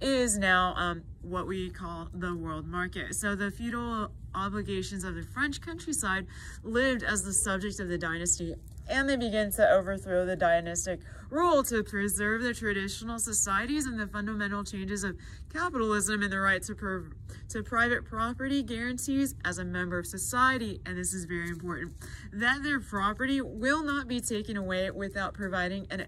is now um, what we call the world market. So the feudal obligations of the French countryside lived as the subject of the dynasty and they begin to overthrow the dynastic rule to preserve the traditional societies and the fundamental changes of capitalism and the right to, to private property guarantees as a member of society, and this is very important, that their property will not be taken away without providing an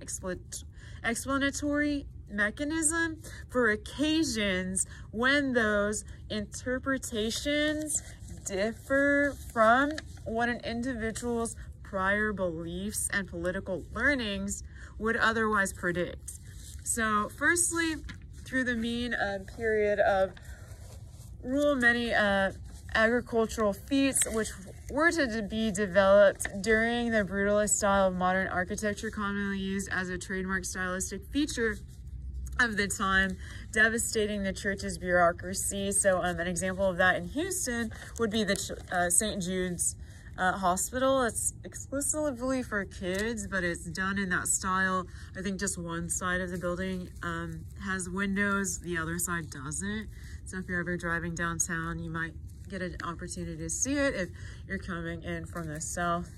explanatory mechanism for occasions when those interpretations differ from what an individual's prior beliefs and political learnings would otherwise predict. So firstly, through the mean uh, period of rule, many uh, agricultural feats which were to be developed during the brutalist style of modern architecture commonly used as a trademark stylistic feature of the time, devastating the church's bureaucracy. So um, an example of that in Houston would be the uh, St. Jude's uh, hospital. It's exclusively for kids, but it's done in that style. I think just one side of the building um, has windows, the other side doesn't. So if you're ever driving downtown, you might get an opportunity to see it if you're coming in from the south.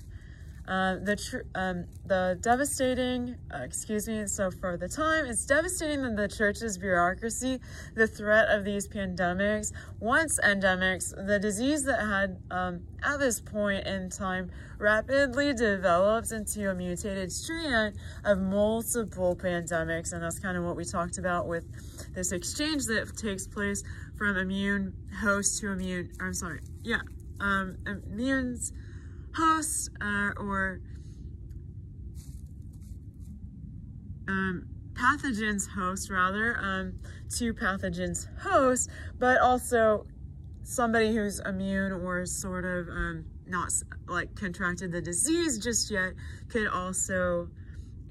Uh, the um, the devastating, uh, excuse me, so for the time, it's devastating that the church's bureaucracy, the threat of these pandemics, once endemics, the disease that had, um, at this point in time, rapidly developed into a mutated strand of multiple pandemics. And that's kind of what we talked about with this exchange that takes place from immune host to immune, I'm sorry, yeah, um, immunes, hosts uh, or um, pathogens host rather um, to pathogens host, but also somebody who's immune or sort of um, not like contracted the disease just yet could also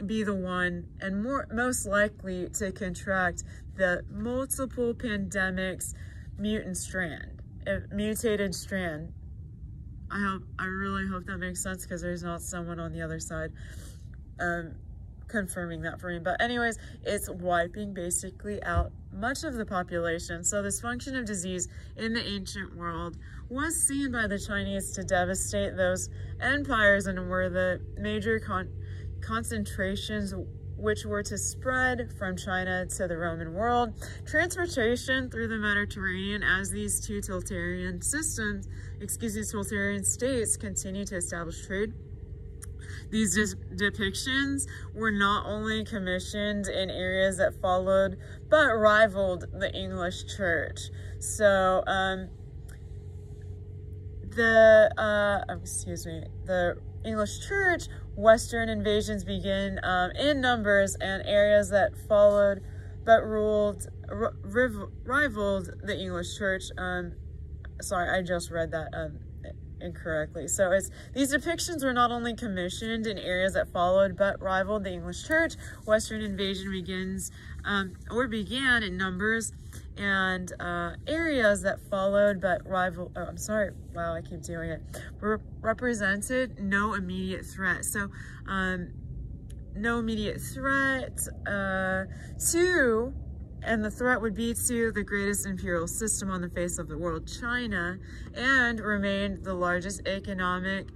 be the one and more most likely to contract the multiple pandemics mutant strand, uh, mutated strand I hope, I really hope that makes sense because there's not someone on the other side um, confirming that for me. But anyways, it's wiping basically out much of the population. So this function of disease in the ancient world was seen by the Chinese to devastate those empires and were the major con concentrations which were to spread from China to the Roman world. Transportation through the Mediterranean as these two totalitarian systems, excuse me, totalitarian states continue to establish trade these depictions were not only commissioned in areas that followed but rivaled the English church. So, um, the, uh, oh, excuse me, the English church, Western invasions begin um, in numbers and areas that followed but ruled, rivaled the English church. Um, sorry, I just read that um, incorrectly. So it's these depictions were not only commissioned in areas that followed but rivaled the English church. Western invasion begins um, or began in numbers and uh, areas that followed but rival. Oh, I'm sorry. Wow, I keep doing it. represented no immediate threat. So. Um, no immediate threat uh, to and the threat would be to the greatest imperial system on the face of the world, China, and remained the largest economic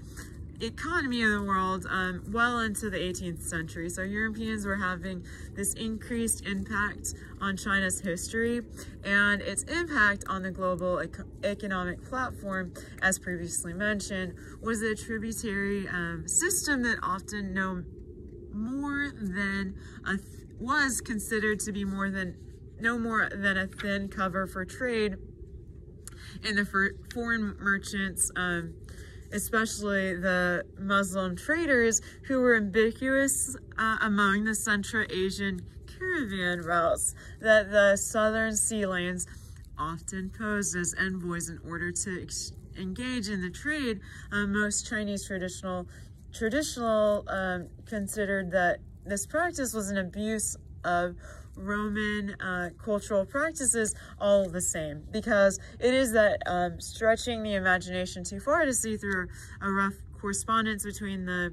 economy of the world um, well into the 18th century. So Europeans were having this increased impact on China's history and its impact on the global ec economic platform, as previously mentioned, was a tributary um, system that often no more than a was considered to be more than no more than a thin cover for trade and the for foreign merchants, um, especially the Muslim traders who were ubiquitous uh, among the Central Asian caravan routes that the southern sea lanes often posed as envoys in order to engage in the trade. Uh, most Chinese traditional traditional um, considered that this practice was an abuse of Roman uh, cultural practices all the same because it is that um, stretching the imagination too far to see through a rough correspondence between the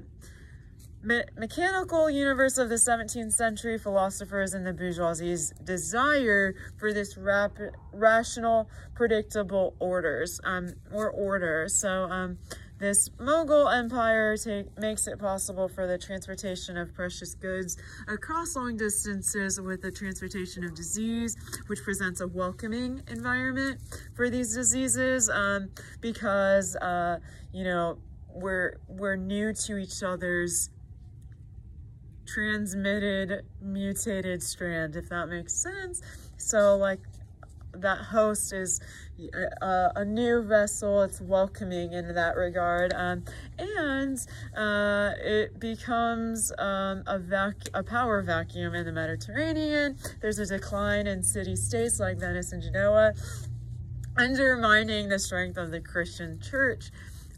me mechanical universe of the 17th century philosophers and the bourgeoisie's desire for this rapid, rational, predictable orders um, or order. So um, this Mughal empire take, makes it possible for the transportation of precious goods across long distances with the transportation of disease, which presents a welcoming environment for these diseases um, because, uh, you know, we're, we're new to each other's transmitted mutated strand, if that makes sense. So like that host is a, a, new vessel. It's welcoming in that regard. Um, and uh, it becomes um, a, vac a power vacuum in the Mediterranean. There's a decline in city-states like Venice and Genoa, undermining the strength of the Christian church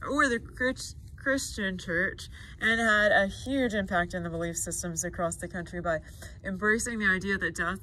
or the Christian Christian church and had a huge impact in the belief systems across the country by embracing the idea that death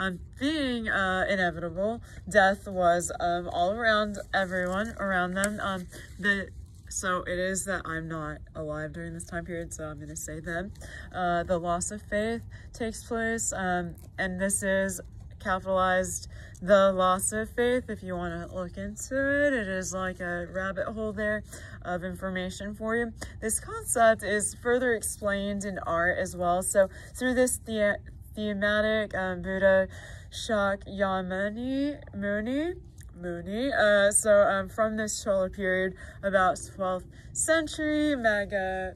um, being uh, inevitable, death was um, all around everyone around them. Um, the so it is that I'm not alive during this time period, so I'm going to say them. Uh, the loss of faith takes place, um, and this is capitalized the loss of faith if you want to look into it it is like a rabbit hole there of information for you this concept is further explained in art as well so through this the thematic um, buddha shakyamuni muni Mooney. Uh, so um, from this Chola period, about 12th century, Maga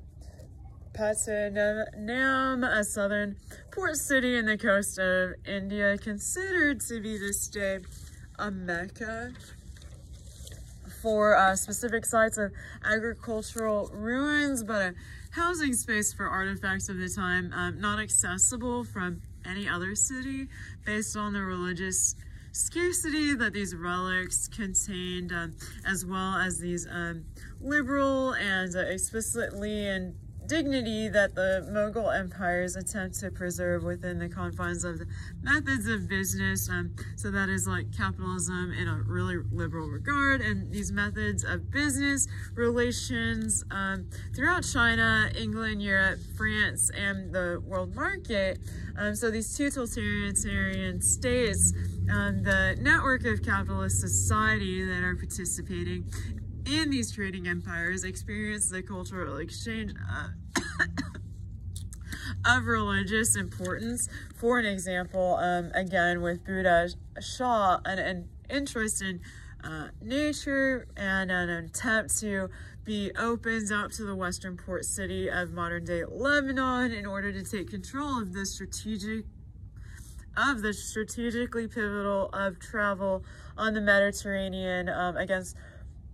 Pattanam, a southern port city in the coast of India, considered to be this day a mecca for uh, specific sites of agricultural ruins, but a housing space for artifacts of the time, um, not accessible from any other city based on the religious scarcity that these relics contained, um, as well as these um, liberal and uh, explicitly and dignity that the Mughal empires attempt to preserve within the confines of the methods of business. Um, so that is like capitalism in a really liberal regard. And these methods of business relations um, throughout China, England, Europe, France, and the world market. Um, so these two totalitarian states, um, the network of capitalist society that are participating in these trading empires experience the cultural exchange uh, [COUGHS] of religious importance. For an example, um, again, with Buddha Shah, an, an interest in uh, nature and an attempt to be opened up to the western port city of modern day Lebanon in order to take control of the strategic of the strategically pivotal of travel on the Mediterranean um, against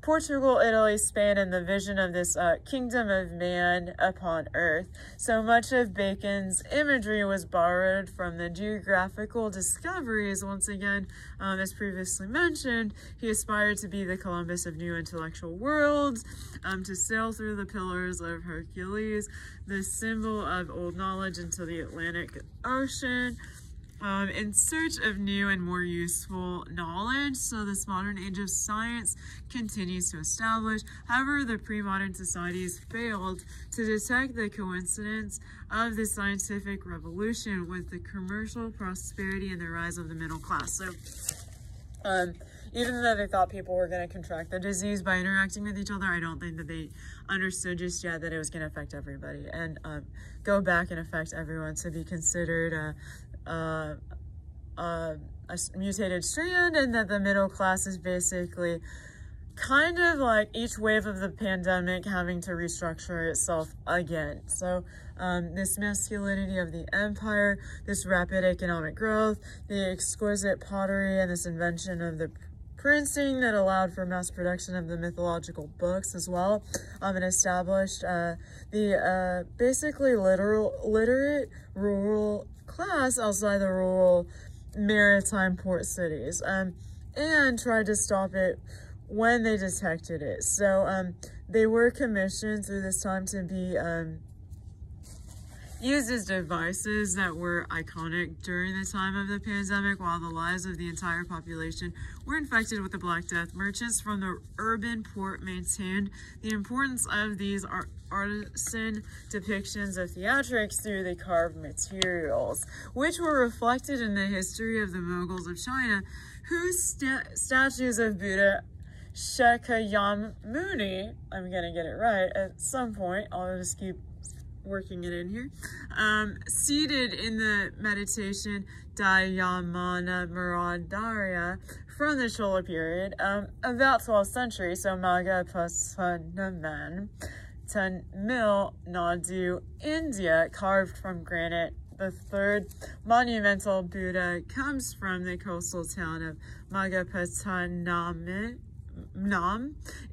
Portugal, Italy, Spain, and the vision of this uh, kingdom of man upon earth. So much of Bacon's imagery was borrowed from the geographical discoveries. Once again, um, as previously mentioned, he aspired to be the Columbus of new intellectual worlds, um, to sail through the pillars of Hercules, the symbol of old knowledge into the Atlantic Ocean um, in search of new and more useful knowledge. So this modern age of science continues to establish. However, the pre-modern societies failed to detect the coincidence of the scientific revolution with the commercial prosperity and the rise of the middle class. So um, even though they thought people were going to contract the disease by interacting with each other, I don't think that they understood just yet that it was going to affect everybody and um, go back and affect everyone to be considered uh, uh, uh, a mutated strand and that the middle class is basically kind of like each wave of the pandemic having to restructure itself again. So um, this masculinity of the empire, this rapid economic growth, the exquisite pottery and this invention of the printing that allowed for mass production of the mythological books as well um, and established uh, the uh, basically literal literate rural class outside the rural maritime port cities um, and tried to stop it when they detected it. So um, they were commissioned through this time to be um, used as devices that were iconic during the time of the pandemic while the lives of the entire population were infected with the Black Death. Merchants from the urban port maintained the importance of these artisan depictions of theatrics through the carved materials, which were reflected in the history of the Mughals of China, whose sta statues of Buddha Shakyamuni, I'm gonna get it right at some point, I'll just keep working it in here, um, seated in the meditation Dhyana Muradharya from the Chola period, um, about 12th century, so Maga Pasanaman, Tamil Nadu, India, carved from granite. The third monumental Buddha comes from the coastal town of Magapatanam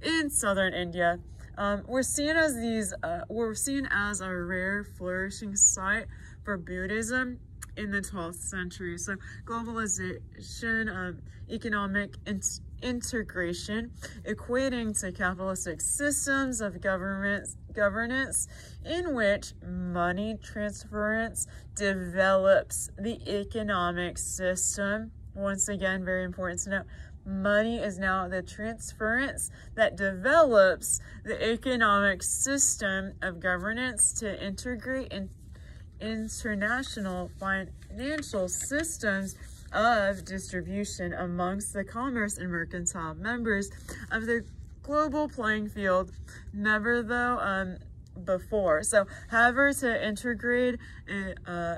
in southern India. Um, we're seen as these, uh, we're seen as a rare flourishing site for Buddhism in the 12th century. So globalization, um, economic in integration, equating to capitalistic systems of government governance in which money transference develops the economic system. Once again, very important to note, Money is now the transference that develops the economic system of governance to integrate in international financial systems of distribution amongst the commerce and mercantile members of the global playing field, never though um, before. So, however, to integrate uh,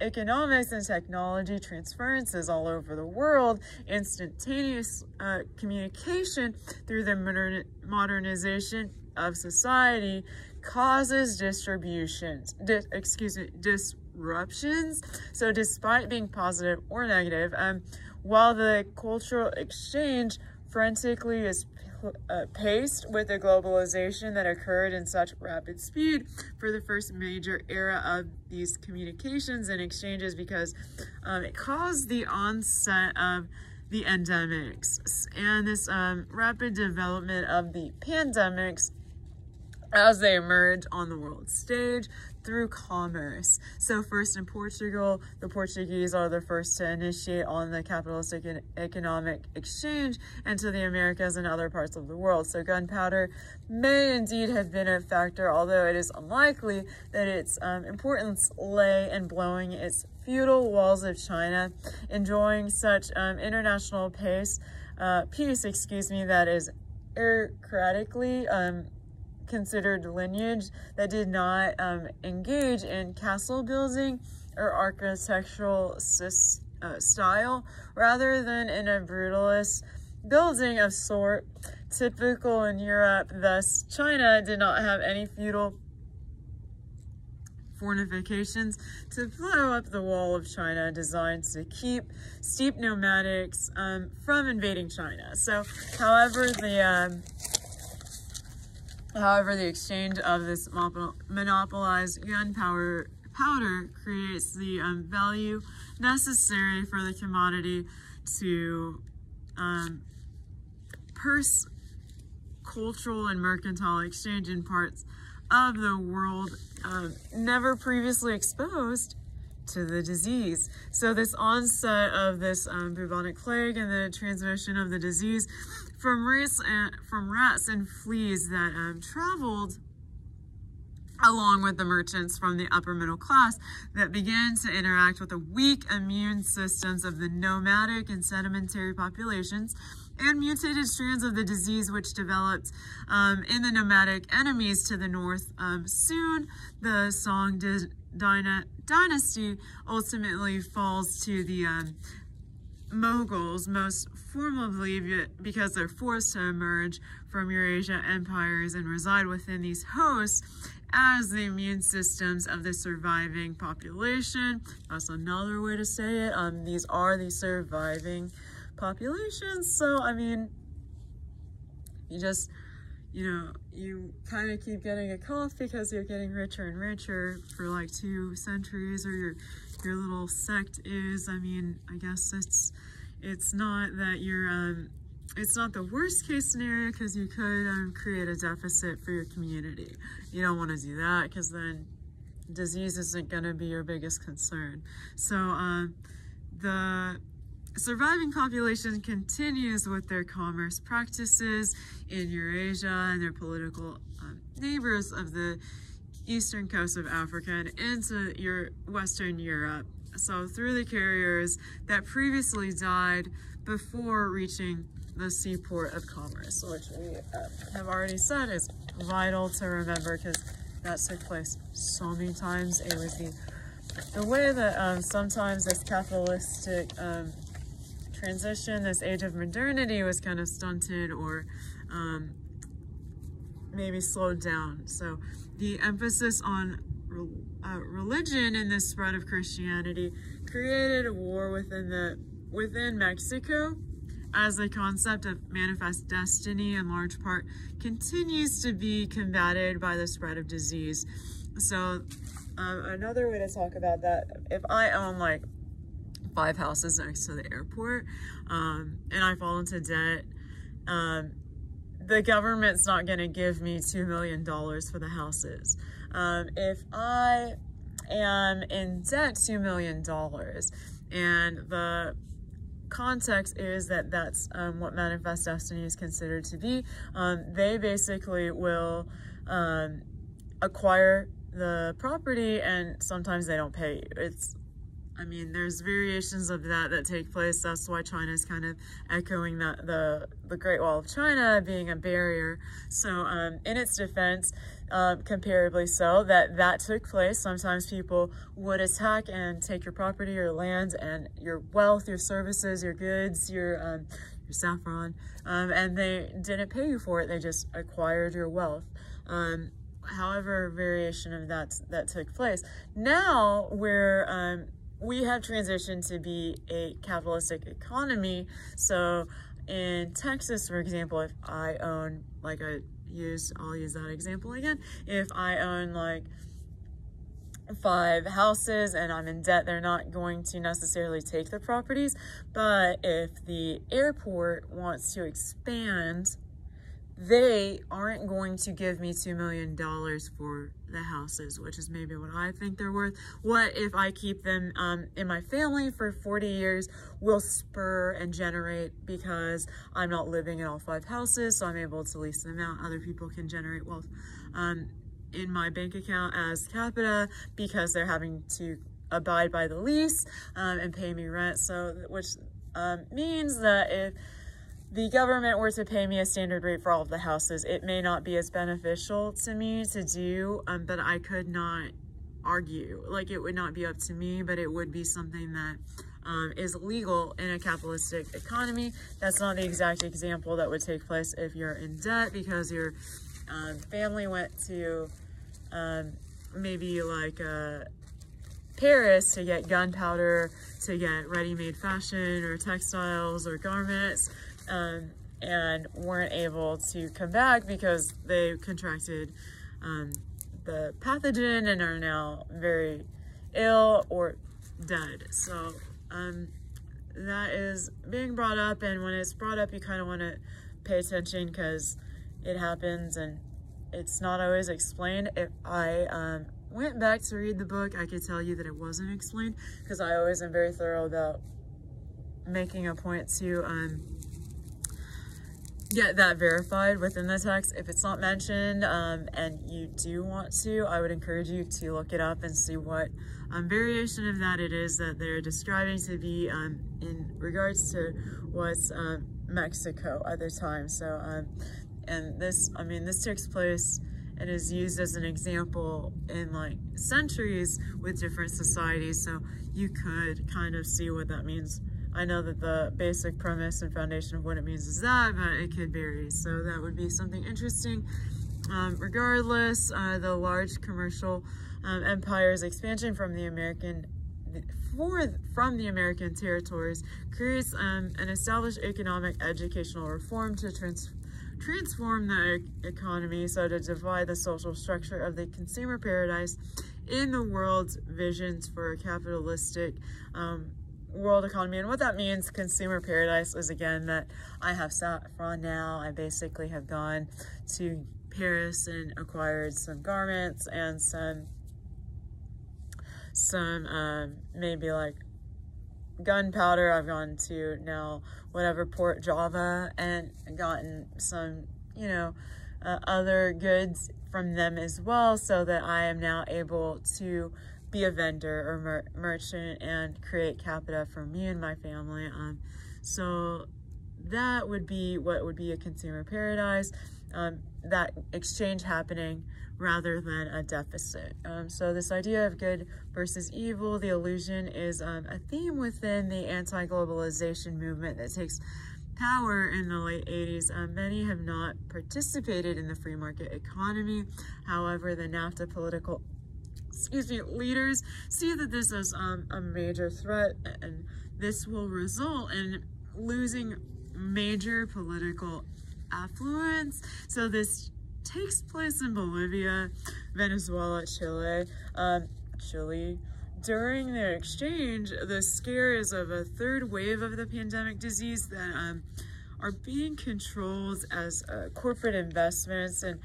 economics and technology transferences all over the world, instantaneous uh, communication through the modern modernization of society causes distributions, di excuse me, disruptions. So despite being positive or negative, um, while the cultural exchange frantically is uh, paced with the globalization that occurred in such rapid speed for the first major era of these communications and exchanges because um, it caused the onset of the endemics and this um, rapid development of the pandemics as they emerge on the world stage through commerce. So first in Portugal, the Portuguese are the first to initiate on the capitalistic and economic exchange into the Americas and other parts of the world. So gunpowder may indeed have been a factor, although it is unlikely that its um, importance lay in blowing its feudal walls of China, enjoying such um, international pace, uh, peace, excuse me, that is erratically um, considered lineage that did not um, engage in castle building or architectural uh, style rather than in a brutalist building of sort typical in Europe. Thus, China did not have any feudal fortifications to blow up the wall of China designed to keep steep nomadics um, from invading China. So, however, the um, however the exchange of this monopolized gunpowder powder creates the um, value necessary for the commodity to um, purse cultural and mercantile exchange in parts of the world um, never previously exposed to the disease. So this onset of this um, bubonic plague and the transmission of the disease from rats and, from rats and fleas that um, traveled along with the merchants from the upper middle class that began to interact with the weak immune systems of the nomadic and sedimentary populations and mutated strands of the disease which developed um, in the nomadic enemies to the north. Um, soon, the Song dynasty ultimately falls to the um, Moguls, most formally because they're forced to emerge from Eurasia empires and reside within these hosts as the immune systems of the surviving population. That's another way to say it. Um, these are the surviving populations. So, I mean, you just, you know, you kind of keep getting a cough because you're getting richer and richer for like two centuries or your, your little sect is. I mean, I guess it's, it's not that you're, um, it's not the worst case scenario because you could um, create a deficit for your community. You don't want to do that because then disease isn't going to be your biggest concern. So um, the surviving population continues with their commerce practices in Eurasia and their political um, neighbors of the eastern coast of Africa and into your Western Europe. So through the carriers that previously died before reaching the seaport of commerce, which we uh, have already said is vital to remember because that took place so many times. It was the the way that um, sometimes this capitalistic um, transition, this age of modernity was kind of stunted or um, maybe slowed down. So the emphasis on uh, religion in the spread of Christianity created a war within the within Mexico as the concept of manifest destiny in large part continues to be combated by the spread of disease. So um, another way to talk about that, if I own like five houses next to the airport um, and I fall into debt, um, the government's not going to give me $2 million for the houses. Um, if I am in debt $2 million and the context is that that's um, what manifest destiny is considered to be, um, they basically will um, acquire the property and sometimes they don't pay you. It's I mean, there's variations of that that take place. That's why China is kind of echoing that the the Great Wall of China being a barrier. So, um, in its defense, um, comparably so, that that took place. Sometimes people would attack and take your property, your land, and your wealth, your services, your goods, your um, your saffron, um, and they didn't pay you for it. They just acquired your wealth. Um, however, variation of that that took place. Now we're um, we have transitioned to be a capitalistic economy. So in Texas, for example, if I own, like I use, I'll use that example again. If I own like five houses and I'm in debt, they're not going to necessarily take the properties. But if the airport wants to expand they aren't going to give me $2 million for the houses, which is maybe what I think they're worth. What if I keep them um, in my family for 40 years will spur and generate because I'm not living in all five houses, so I'm able to lease them out. Other people can generate wealth um, in my bank account as capita because they're having to abide by the lease um, and pay me rent. So, which um, means that if the government were to pay me a standard rate for all of the houses, it may not be as beneficial to me to do, um, but I could not argue. Like it would not be up to me, but it would be something that um, is legal in a capitalistic economy. That's not the exact example that would take place if you're in debt because your um, family went to um, maybe like uh, Paris to get gunpowder, to get ready-made fashion or textiles or garments, um, and weren't able to come back because they contracted um, the pathogen and are now very ill or dead. So um, that is being brought up, and when it's brought up, you kind of want to pay attention because it happens and it's not always explained. If I um, went back to read the book, I could tell you that it wasn't explained because I always am very thorough about making a point to um, get that verified within the text. If it's not mentioned um, and you do want to, I would encourage you to look it up and see what um, variation of that it is that they're describing to be um, in regards to what's um, Mexico at the time. So, um, and this, I mean, this takes place and is used as an example in like centuries with different societies. So you could kind of see what that means I know that the basic premise and foundation of what it means is that, but it could vary. So that would be something interesting. Um, regardless, uh, the large commercial um, empire's expansion from the American for, from the American territories creates um, an established economic educational reform to trans transform the economy so to divide the social structure of the consumer paradise in the world's visions for a capitalistic um, world economy. And what that means, consumer paradise, is again that I have saffron now. I basically have gone to Paris and acquired some garments and some, some um, maybe like gunpowder. I've gone to now whatever Port Java and gotten some, you know, uh, other goods from them as well so that I am now able to be a vendor or mer merchant and create capita for me and my family. Um, so that would be what would be a consumer paradise, um, that exchange happening rather than a deficit. Um, so this idea of good versus evil, the illusion is um, a theme within the anti-globalization movement that takes power in the late 80s. Um, many have not participated in the free market economy. However, the NAFTA political excuse me, leaders see that this is um, a major threat and this will result in losing major political affluence. So this takes place in Bolivia, Venezuela, Chile, um, Chile. During their exchange, the scares of a third wave of the pandemic disease that um, are being controlled as uh, corporate investments and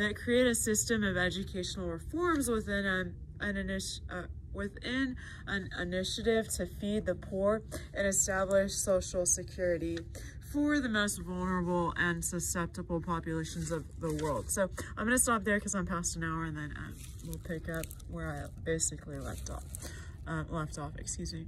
that create a system of educational reforms within um, an, an uh, within an initiative to feed the poor and establish social security for the most vulnerable and susceptible populations of the world. So I'm going to stop there because I'm past an hour and then uh, we'll pick up where I basically left off. Uh, left off, excuse me.